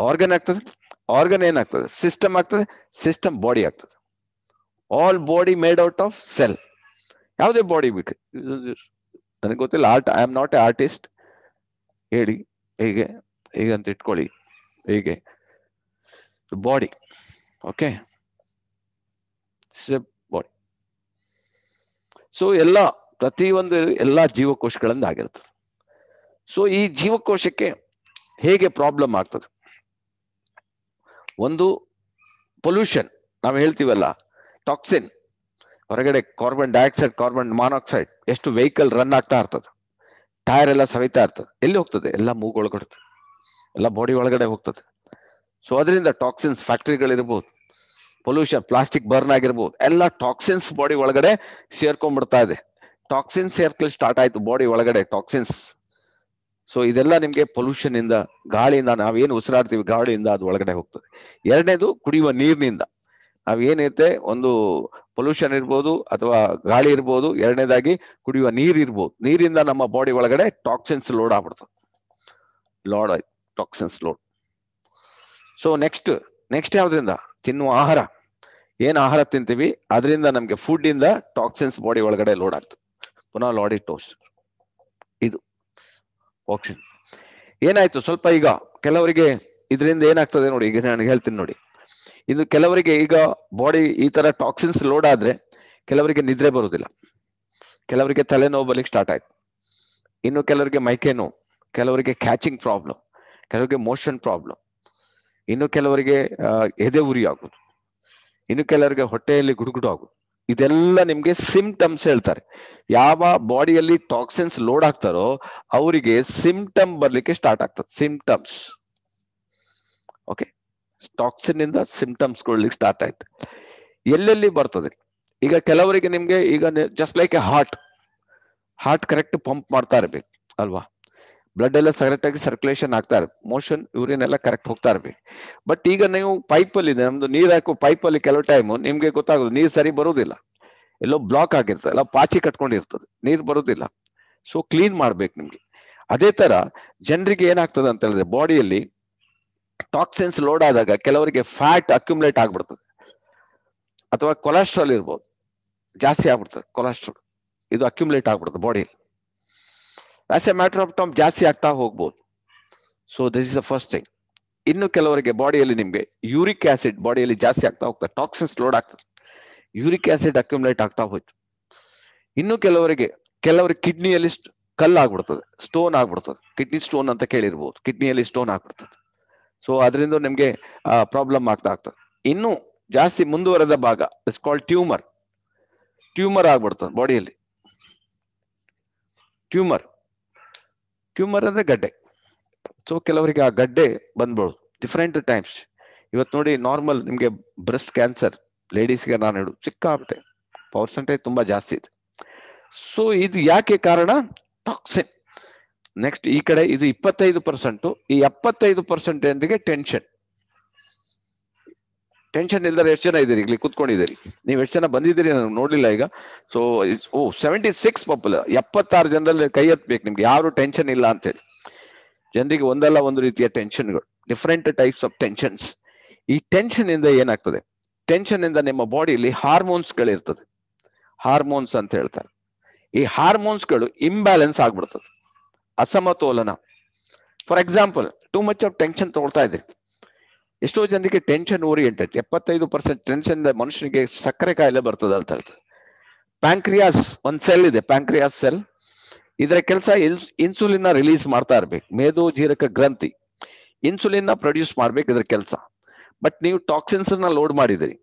ಆರ್ಗನ್ ಆಗ್ತದೆ. ಆರ್ಗನ್ ಏನಾಗ್ತದೆ? ಸಿಸ್ಟಮ್ ಆಗ್ತದೆ. ಸಿಸ್ಟಮ್ ಬಾಡಿ ಆಗ್ತದೆ. All body made out of cell. ಯಾವುದೇ ಬಾಡಿ ಬೇಕು ನನಗೆ ಗೊತ್ತಿಲ್ಲ. Art, I am not a artist. ಹೇಳಿ. ಹೀಗೆ? ಹೀಗೆ ಅಂತ ಇಟ್ಕೊಳ್ಳಿ. ಹೀಗೆ? ಬಾಡಿ. ಓಕೆ? ಬಾಡಿ ಸೊ ಎಲ್ಲ, ಪ್ರತಿಯೊಂದು ಎಲ್ಲ ಜೀವಕೋಶಗಳಿಂದ ಆಗಿರ್ತದೆ ಸೊ ಈ ಜೀವಕೋಶಕ್ಕೆ ಹೇಗೆ ಪ್ರಾಬ್ಲಮ್ ಆಗ್ತದೆ? ಒಂದು ಪೊಲ್ಯೂಷನ್ ನಾವು ಹೇಳ್ತೀವಲ್ಲ ಟಾಕ್ಸಿನ್ ಹೊರಗಡೆ ಕಾರ್ಬನ್ ಡೈಆಕ್ಸೈಡ್ ಕಾರ್ಬನ್ ಮಾನಾಕ್ಸೈಡ್ ಎಷ್ಟು ವೆಹಿಕಲ್ ರನ್ ಆಗ್ತಾ ಇರ್ತದೆ. ಟೈರ್ ಎಲ್ಲ ಸವಿತಾ ಇರ್ತದೆ. ಎಲ್ಲಿ ಹೋಗ್ತದೆ? ಎಲ್ಲ ಮೂಗು ಒಳಗಡೆ ಎಲ್ಲ ಬಾಡಿ ಒಳಗಡೆ ಹೋಗ್ತದೆ. ಸೊ ಅದರಿಂದ ಟಾಕ್ಸಿನ್ಸ್ ಫ್ಯಾಕ್ಟ್ರಿಗಳಿರ್ಬೋದು ಪೊಲ್ಯೂಷನ್ ಪ್ಲಾಸ್ಟಿಕ್ ಬರ್ನ್ ಆಗಿರ್ಬೋದು, ಎಲ್ಲ ಟಾಕ್ಸಿನ್ಸ್ ಬಾಡಿ ಒಳಗಡೆ ಸೇರ್ಕೊಂಡ್ಬಿಡ್ತಾ ಇದೆ. ಟಾಕ್ಸಿನ್ ಸೇರ್ಕಲ್ ಸ್ಟಾರ್ಟ್ ಆಯ್ತು ಬಾಡಿ ಒಳಗಡೆ ಟಾಕ್ಸಿನ್ಸ್ ಸೊ ಇದೆಲ್ಲ ನಿಮ್ಗೆ ಪೊಲ್ಯೂಷನ್ ಇಂದ ಗಾಳಿಯಿಂದ, ನಾವೇನು ಉಸಿರಾಡ್ತೀವಿ, ಗಾಳಿಯಿಂದ ಅದು ಒಳಗಡೆ ಹೋಗ್ತದೆ. ಎರಡನೇದು ಕುಡಿಯುವ ನೀರಿನಿಂದ. ನಾವ್ ಏನಿರುತ್ತೆ ಒಂದು ಪೊಲ್ಯೂಷನ್ ಇರ್ಬೋದು, ಅಥವಾ ಗಾಳಿ ಇರ್ಬೋದು, ಎರಡನೇದಾಗಿ ಕುಡಿಯುವ ನೀರ್ ಇರ್ಬೋದು. ನೀರಿಂದ ನಮ್ಮ ಬಾಡಿ ಒಳಗಡೆ ಟಾಕ್ಸಿನ್ಸ್ ಲೋಡ್ ಆಗ್ಬಿಡ್ತದೆ. Load toxins load so next next ಯಾವ್ದ್ರಿಂದ? ತಿನ್ನುವ ಆಹಾರ. ಏನ್ ಆಹಾರ ತಿಂತೀವಿ? ಅದರಿಂದ ನಮ್ಗೆ ಫುಡ್ ಇಂದ ಟಾಕ್ಸಿನ್ಸ್ ಬಾಡಿ ಒಳಗಡೆ ಲೋಡ್ ಆಗ್ತದೆ. ಪುನಃ ಲಾಡಿ ಟೋಸ್ಟ್ ಇದು ಆಪ್ಷನ್ ಏನಾಯ್ತು? ಸ್ವಲ್ಪ ಈಗ ಕೆಲವರಿಗೆ ಇದರಿಂದ ಏನಾಗ್ತದೆ ನೋಡಿ, ಈಗ ನಾನು ಹೇಳ್ತೀನಿ ನೋಡಿ. ಇದು ಕೆಲವರಿಗೆ ಈಗ ಬಾಡಿ ಈ ತರ ಟಾಕ್ಸಿನ್ಸ್ ಲೋಡ್ ಆದ್ರೆ ಕೆಲವರಿಗೆ ನಿದ್ರೆ ಬರುವುದಿಲ್ಲ ಕೆಲವರಿಗೆ ತಲೆನೋವು ಬರ್ಲಿಕ್ಕೆ ಸ್ಟಾರ್ಟ್ ಆಯ್ತು. ಇನ್ನು ಕೆಲವರಿಗೆ ಮೈಕೆ ನೋವು ಕೆಲವರಿಗೆ ಕ್ಯಾಚಿಂಗ್ ಪ್ರಾಬ್ಲಮ್ ಕೆಲವರಿಗೆ ಮೋಷನ್ ಪ್ರಾಬ್ಲಮ್ ಇನ್ನು ಕೆಲವರಿಗೆ ಎದೆ ಉರಿ ಆಗುದು. ಇನ್ನು ಕೆಲವರಿಗೆ ಹೊಟ್ಟೆಯಲ್ಲಿ ಗುಡುಗುಡು ಆಗು ಇದೆಲ್ಲ ನಿಮ್ಗೆ ಸಿಂಪ್ಟಮ್ಸ್ ಹೇಳ್ತಾರೆ. ಯಾವ ಬಾಡಿಯಲ್ಲಿ ಟಾಕ್ಸಿನ್ಸ್ ಲೋಡ್ ಆಗ್ತಾರೋ ಅವರಿಗೆ ಸಿಂಪ್ಟಮ್ ಬರ್ಲಿಕ್ಕೆ ಸ್ಟಾರ್ಟ್ ಆಗ್ತದೆ. ಸಿಂಪ್ಟಮ್ಸ್ ಓಕೆ ಟಾಕ್ಸಿನ್ ಇಂದ ಸಿಂಪ್ಟಮ್ಸ್ ಕೊಡ್ಲಿಕ್ಕೆ ಸ್ಟಾರ್ಟ್ ಆಯ್ತು. ಎಲ್ಲೆಲ್ಲಿ ಬರ್ತದೆ? ಈಗ ಕೆಲವರಿಗೆ ನಿಮ್ಗೆ ಈಗ just like a heart heart correct pump ಮಾಡ್ತಾ ಇರ್ಬೇಕು. ಅಲ್ವಾ? ಬ್ಲಡ್ ಎಲ್ಲ ಕರೆಕ್ಟ್ ಆಗಿ ಸರ್ಕ್ಯುಲೇಷನ್ ಆಗ್ತಾ ಇರ್ಬೇಕು ಮೋಷನ್ ಯೂರಿನ್ ಎಲ್ಲ ಕರೆಕ್ಟ್ ಹೋಗ್ತಾ ಇರ್ಬೇಕು ಬಟ್ ಈಗ ನೀವು ಪೈಪ್ ಅಲ್ಲಿ ಇದೆ ನಮ್ದು ನೀರ್ ಹಾಕೋ ಪೈಪ್ ಅಲ್ಲಿ ಕೆಲವು ಟೈಮ್ ನಿಮ್ಗೆ ಗೊತ್ತಾಗೋದು, ನೀರ್ ಸರಿ ಬರುವುದಿಲ್ಲ ಎಲ್ಲೋ ಬ್ಲಾಕ್ ಆಗಿರ್ತದೆ ಎಲ್ಲ ಪಾಚಿ ಕಟ್ಕೊಂಡಿರ್ತದೆ, ನೀರ್ ಬರುವುದಿಲ್ಲ ಸೊ ಕ್ಲೀನ್ ಮಾಡ್ಬೇಕು ನಿಮ್ಗೆ. ಅದೇ ತರ ಜನರಿಗೆ ಏನಾಗ್ತದೆ ಅಂತ ಹೇಳಿದ್ರೆ ಬಾಡಿಯಲ್ಲಿ ಟಾಕ್ಸಿನ್ಸ್ ಲೋಡ್ ಆದಾಗ ಕೆಲವರಿಗೆ ಫ್ಯಾಟ್ ಅಕ್ಯುಮುಲೇಟ್ ಆಗ್ಬಿಡ್ತದೆ. ಅಥವಾ ಕೊಲೆಸ್ಟ್ರಾಲ್ ಇರ್ಬೋದು. ಜಾಸ್ತಿ ಆಗ್ಬಿಡ್ತದೆ ಕೊಲೆಸ್ಟ್ರಾಲ್ ಇದು ಅಕ್ಯುಮುಲೇಟ್ ಆಗ್ಬಿಡ್ತದೆ ಬಾಡಿಯಲ್ಲಿ as a matter of time ಜಾಸ್ತಿ ಆಗ್ತಾ ಹೋಗ್ಬೋದು. So this is the first thing ಇನ್ನು ಕೆಲವರಿಗೆ ಬಾಡಿಯಲ್ಲಿ ನಿಮಗೆ ಯೂರಿಕ್ ಆಸಿಡ್ ಬಾಡಿಯಲ್ಲಿ ಜಾಸ್ತಿ ಆಗ್ತಾ ಹೋಗ್ತದೆ. ಟಾಕ್ಸಿನ್ಸ್ ಲೋಡ್ ಆಗ್ತದೆ. ಯೂರಿಕ್ ಆಸಿಡ್ ಅಕ್ಯುಮುಲೇಟ್ ಆಗ್ತಾ ಹೋಯ್ತು. ಇನ್ನು ಕೆಲವರಿಗೆ ಕೆಲವರಿಗೆ ಕಿಡ್ನಿಯಲ್ಲಿ ಕಲ್ಲು ಆಗ್ಬಿಡ್ತದೆ ಸ್ಟೋನ್ ಆಗ್ಬಿಡ್ತದೆ. ಕಿಡ್ನಿ ಸ್ಟೋನ್ ಅಂತ ಕೇಳಿರ್ಬೋದು. ಕಿಡ್ನಿಯಲ್ಲಿ ಸ್ಟೋನ್ ಆಗ್ಬಿಡ್ತದೆ. ಸೊ ಅದರಿಂದ ನಿಮಗೆ ಪ್ರಾಬ್ಲಮ್ ಆಗ್ತಾ ಆಗ್ತದೆ. ಇನ್ನು ಜಾಸ್ತಿ ಮುಂದುವರೆದ ಭಾಗ ಇಟ್ಸ್ ಕಾಲ್ಡ್ ಟ್ಯೂಮರ್ ಟ್ಯೂಮರ್ ಆಗ್ಬಿಡ್ತದೆ ಬಾಡಿಯಲ್ಲಿ. ಟ್ಯೂಮರ್ ಟ್ಯೂಮರ್ ಅಂದ್ರೆ ಗಡ್ಡೆ. ಸೊ ಕೆಲವರಿಗೆ ಆ ಗಡ್ಡೆ ಬಂದ್ಬೋದು. ಡಿಫ್ರೆಂಟ್ ಟೈಮ್ಸ್ ಇವತ್ತು ನೋಡಿ ನಾರ್ಮಲ್ ನಿಮಗೆ ಬ್ರೆಸ್ಟ್ ಕ್ಯಾನ್ಸರ್ ಲೇಡೀಸ್ಗೆ ನಾನು ಹೇಳು ಚಿಕ್ಕಾಗ್ಬಿಟ್ಟೆ ಪರ್ಸೆಂಟೇಜ್ ತುಂಬಾ ಜಾಸ್ತಿ ಇದೆ. ಸೊ ಇದು ಯಾಕೆ ಕಾರಣ? ಟಾಕ್ಸಿನ್ ನೆಕ್ಸ್ಟ್ ಈ ಕಡೆ ಇದು ಇಪ್ಪತ್ತೈದು ಪರ್ಸೆಂಟ್ ಈ ಎಪ್ಪತ್ತೈದು ಪರ್ಸೆಂಟ್ ಜನರಿಗೆ ಟೆನ್ಷನ್ ಟೆನ್ಷನ್ ಇಲ್ದಾರೆ ಎಷ್ಟು ಜನ ಇದ್ದೀರಿ? ಇಲ್ಲಿ ಕುತ್ಕೊಂಡಿದ್ದೀರಿ. ನೀವು ಎಷ್ಟು ಜನ ಬಂದಿದ್ದೀರಿ ನಾನು ನೋಡಲಿಲ್ಲ ಈಗ. ಸೊ ಓ ಸೆವೆಂಟಿ ಸಿಕ್ಸ್ ಪಾಪುಲರ್ ಎಪ್ಪತ್ತಾರು ಜನರಲ್ಲಿ ಕೈ ಎತ್ತಬೇಕು ನಿಮ್ಗೆ. ಯಾರು ಟೆನ್ಷನ್ ಇಲ್ಲ ಅಂತೇಳಿ. ಜನರಿಗೆ ಒಂದಲ್ಲ ಒಂದು ರೀತಿಯ ಟೆನ್ಷನ್ಗಳು ಡಿಫ್ರೆಂಟ್ ಟೈಪ್ಸ್ ಆಫ್ ಟೆನ್ಷನ್ಸ್ ಈ ಟೆನ್ಷನ್ ಇಂದ ಏನಾಗ್ತದೆ? ಟೆನ್ಷನ್ ಇಂದ ನಿಮ್ಮ ಬಾಡಿಯಲ್ಲಿ ಹಾರ್ಮೋನ್ಸ್ ಗಳಿರ್ತದೆ. ಹಾರ್ಮೋನ್ಸ್ ಅಂತ ಹೇಳ್ತಾರೆ. ಈ ಹಾರ್ಮೋನ್ಸ್ಗಳು ಇಂಬ್ಯಾಲೆನ್ಸ್ ಆಗ್ಬಿಡ್ತದೆ. ಅಸಮತೋಲನ. For example too much of tension ತಗೊಳ್ತಾ ಇದೆ ಎಷ್ಟೋ ಜನರಿಗೆ ಟೆನ್ಷನ್ ಓರಿಯೆಂಟೆಡ್ ಎಪ್ಪತ್ತೈದು ಪರ್ಸೆಂಟ್ ಟೆನ್ಷನ್ ಮನುಷ್ಯನಿಗೆ ಸಕ್ಕರೆ ಕಾಯಿಲೆ ಬರ್ತದೆ ಅಂತ ಹೇಳ್ತಾರೆ ಪ್ಯಾಂಕ್ರಿಯಾಸ್ ಒಂದ್ ಸೆಲ್ ಇದೆ ಪ್ಯಾಂಕ್ರಿಯಾಸ್ ಸೆಲ್ ಇದರ ಕೆಲಸ ಇನ್ಸುಲಿನ್ ರಿಲೀಸ್ ಮಾಡ್ತಾ ಇರ್ಬೇಕು. ಮೇದು ಜೀರಕ ಗ್ರಂಥಿ. ಇನ್ಸುಲಿನ್ ಪ್ರೊಡ್ಯೂಸ್ ಮಾಡ್ಬೇಕು ಇದ್ರ ಕೆಲಸ. ಬಟ್ ನೀವು ಟಾಕ್ಸಿನ್ಸ್ನ ಲೋಡ್ ಮಾಡಿದಿರಿ.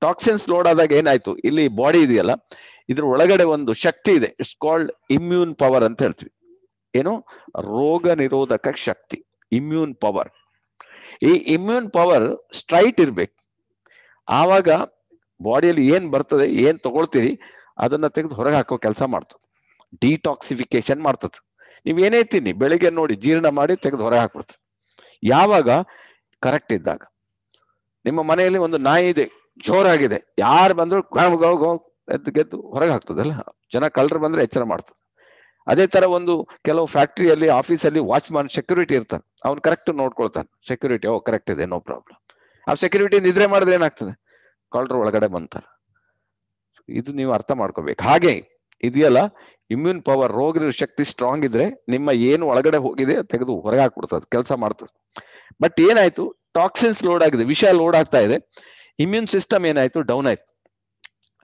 ಟಾಕ್ಸಿನ್ಸ್ ಲೋಡ್ ಆದಾಗ ಏನಾಯ್ತು? ಇಲ್ಲಿ ಬಾಡಿ ಇದೆಯಲ್ಲ, ಇದ್ರ ಒಳಗಡೆ ಒಂದು ಶಕ್ತಿ ಇದೆ. ಇಟ್ಸ್ ಕಾಲ್ಡ್ ಇಮ್ಯೂನ್ ಪವರ್ ಅಂತ ಹೇಳ್ತೀವಿ. ಏನು? ರೋಗ ನಿರೋಧಕ ಶಕ್ತಿ. ಇಮ್ಯೂನ್ ಪವರ್ ಈ ಇಮ್ಯೂನ್ ಪವರ್ ಸ್ಟ್ರೈಟ್ ಇರ್ಬೇಕು. ಆವಾಗ ಬಾಡಿಯಲ್ಲಿ ಏನ್ ಬರ್ತದೆ, ಏನ್ ತಗೊಳ್ತೀರಿ, ಅದನ್ನ ತೆಗೆದು ಹೊರಗೆ ಹಾಕೋ ಕೆಲಸ ಮಾಡ್ತದೆ. ಡಿಟಾಕ್ಸಿಫಿಕೇಶನ್ ಮಾಡ್ತದೆ. ನೀವ್ ಏನೇ ತಿನ್ನಿ, ಬೆಳಿಗ್ಗೆ ನೋಡಿ ಜೀರ್ಣ ಮಾಡಿ ತೆಗೆದು ಹೊರಗೆ ಹಾಕ್ಬಿಡ್ತದೆ. ಯಾವಾಗ? ಕರೆಕ್ಟ್ ಇದ್ದಾಗ. ನಿಮ್ಮ ಮನೆಯಲ್ಲಿ ಒಂದು ನಾಯಿ ಇದೆ, ಜೋರಾಗಿದೆ. ಯಾರು ಬಂದ್ರು ಗಾವ್ ಗಾವ್ ಗಾವ್, ಎದ್ದು ಗೆದ್ದು ಹೊರಗೆ ಹಾಕ್ತದಲ್ಲ? ಜನ ಕಳ್ಳರು ಬಂದ್ರೆ ಎಚ್ಚರ ಮಾಡ್ತದೆ. ಅದೇ ತರ ಒಂದು ಕೆಲವು ಫ್ಯಾಕ್ಟ್ರಿಯಲ್ಲಿ ಆಫೀಸಲ್ಲಿ ವಾಚ್ಮನ್ ಸೆಕ್ಯೂರಿಟಿ ಇರ್ತಾನೆ. ಅವ್ನು ಕರೆಕ್ಟ್ ನೋಡ್ಕೊಳ್ತಾನೆ. ಸೆಕ್ಯೂರಿಟಿ ಓ ಕರೆಕ್ಟ್ ಇದೆ ನೋ ಪ್ರಾಬ್ಲಮ್ ಆ ಸೆಕ್ಯೂರಿಟಿ ನಿದ್ರೆ ಮಾಡಿದ್ರೆ ಏನಾಗ್ತದೆ? ಕಾಲ್ಡ್ರ್ ಒಳಗಡೆ ಬಂತಾರೆ ಇದು ನೀವು ಅರ್ಥ ಮಾಡ್ಕೋಬೇಕು. ಹಾಗೆ ಇದೆಯಲ್ಲ ಇಮ್ಯೂನ್ ಪವರ್ ರೋಗ ಶಕ್ತಿ ಸ್ಟ್ರಾಂಗ್ ಇದ್ರೆ ನಿಮ್ಮ ಏನು ಒಳಗಡೆ ಹೋಗಿದೆ ತೆಗೆದು ಹೊರಗೆ ಹಾಕ್ಬಿಡ್ತದೆ ಕೆಲಸ ಮಾಡ್ತದೆ. ಬಟ್ ಏನಾಯ್ತು? ಟಾಕ್ಸಿನ್ಸ್ ಲೋಡ್ ಆಗಿದೆ, ವಿಷ ಲೋಡ್ ಆಗ್ತಾ ಇದೆ. ಇಮ್ಯೂನ್ ಸಿಸ್ಟಮ್ ಏನಾಯ್ತು? ಡೌನ್ ಆಯ್ತು.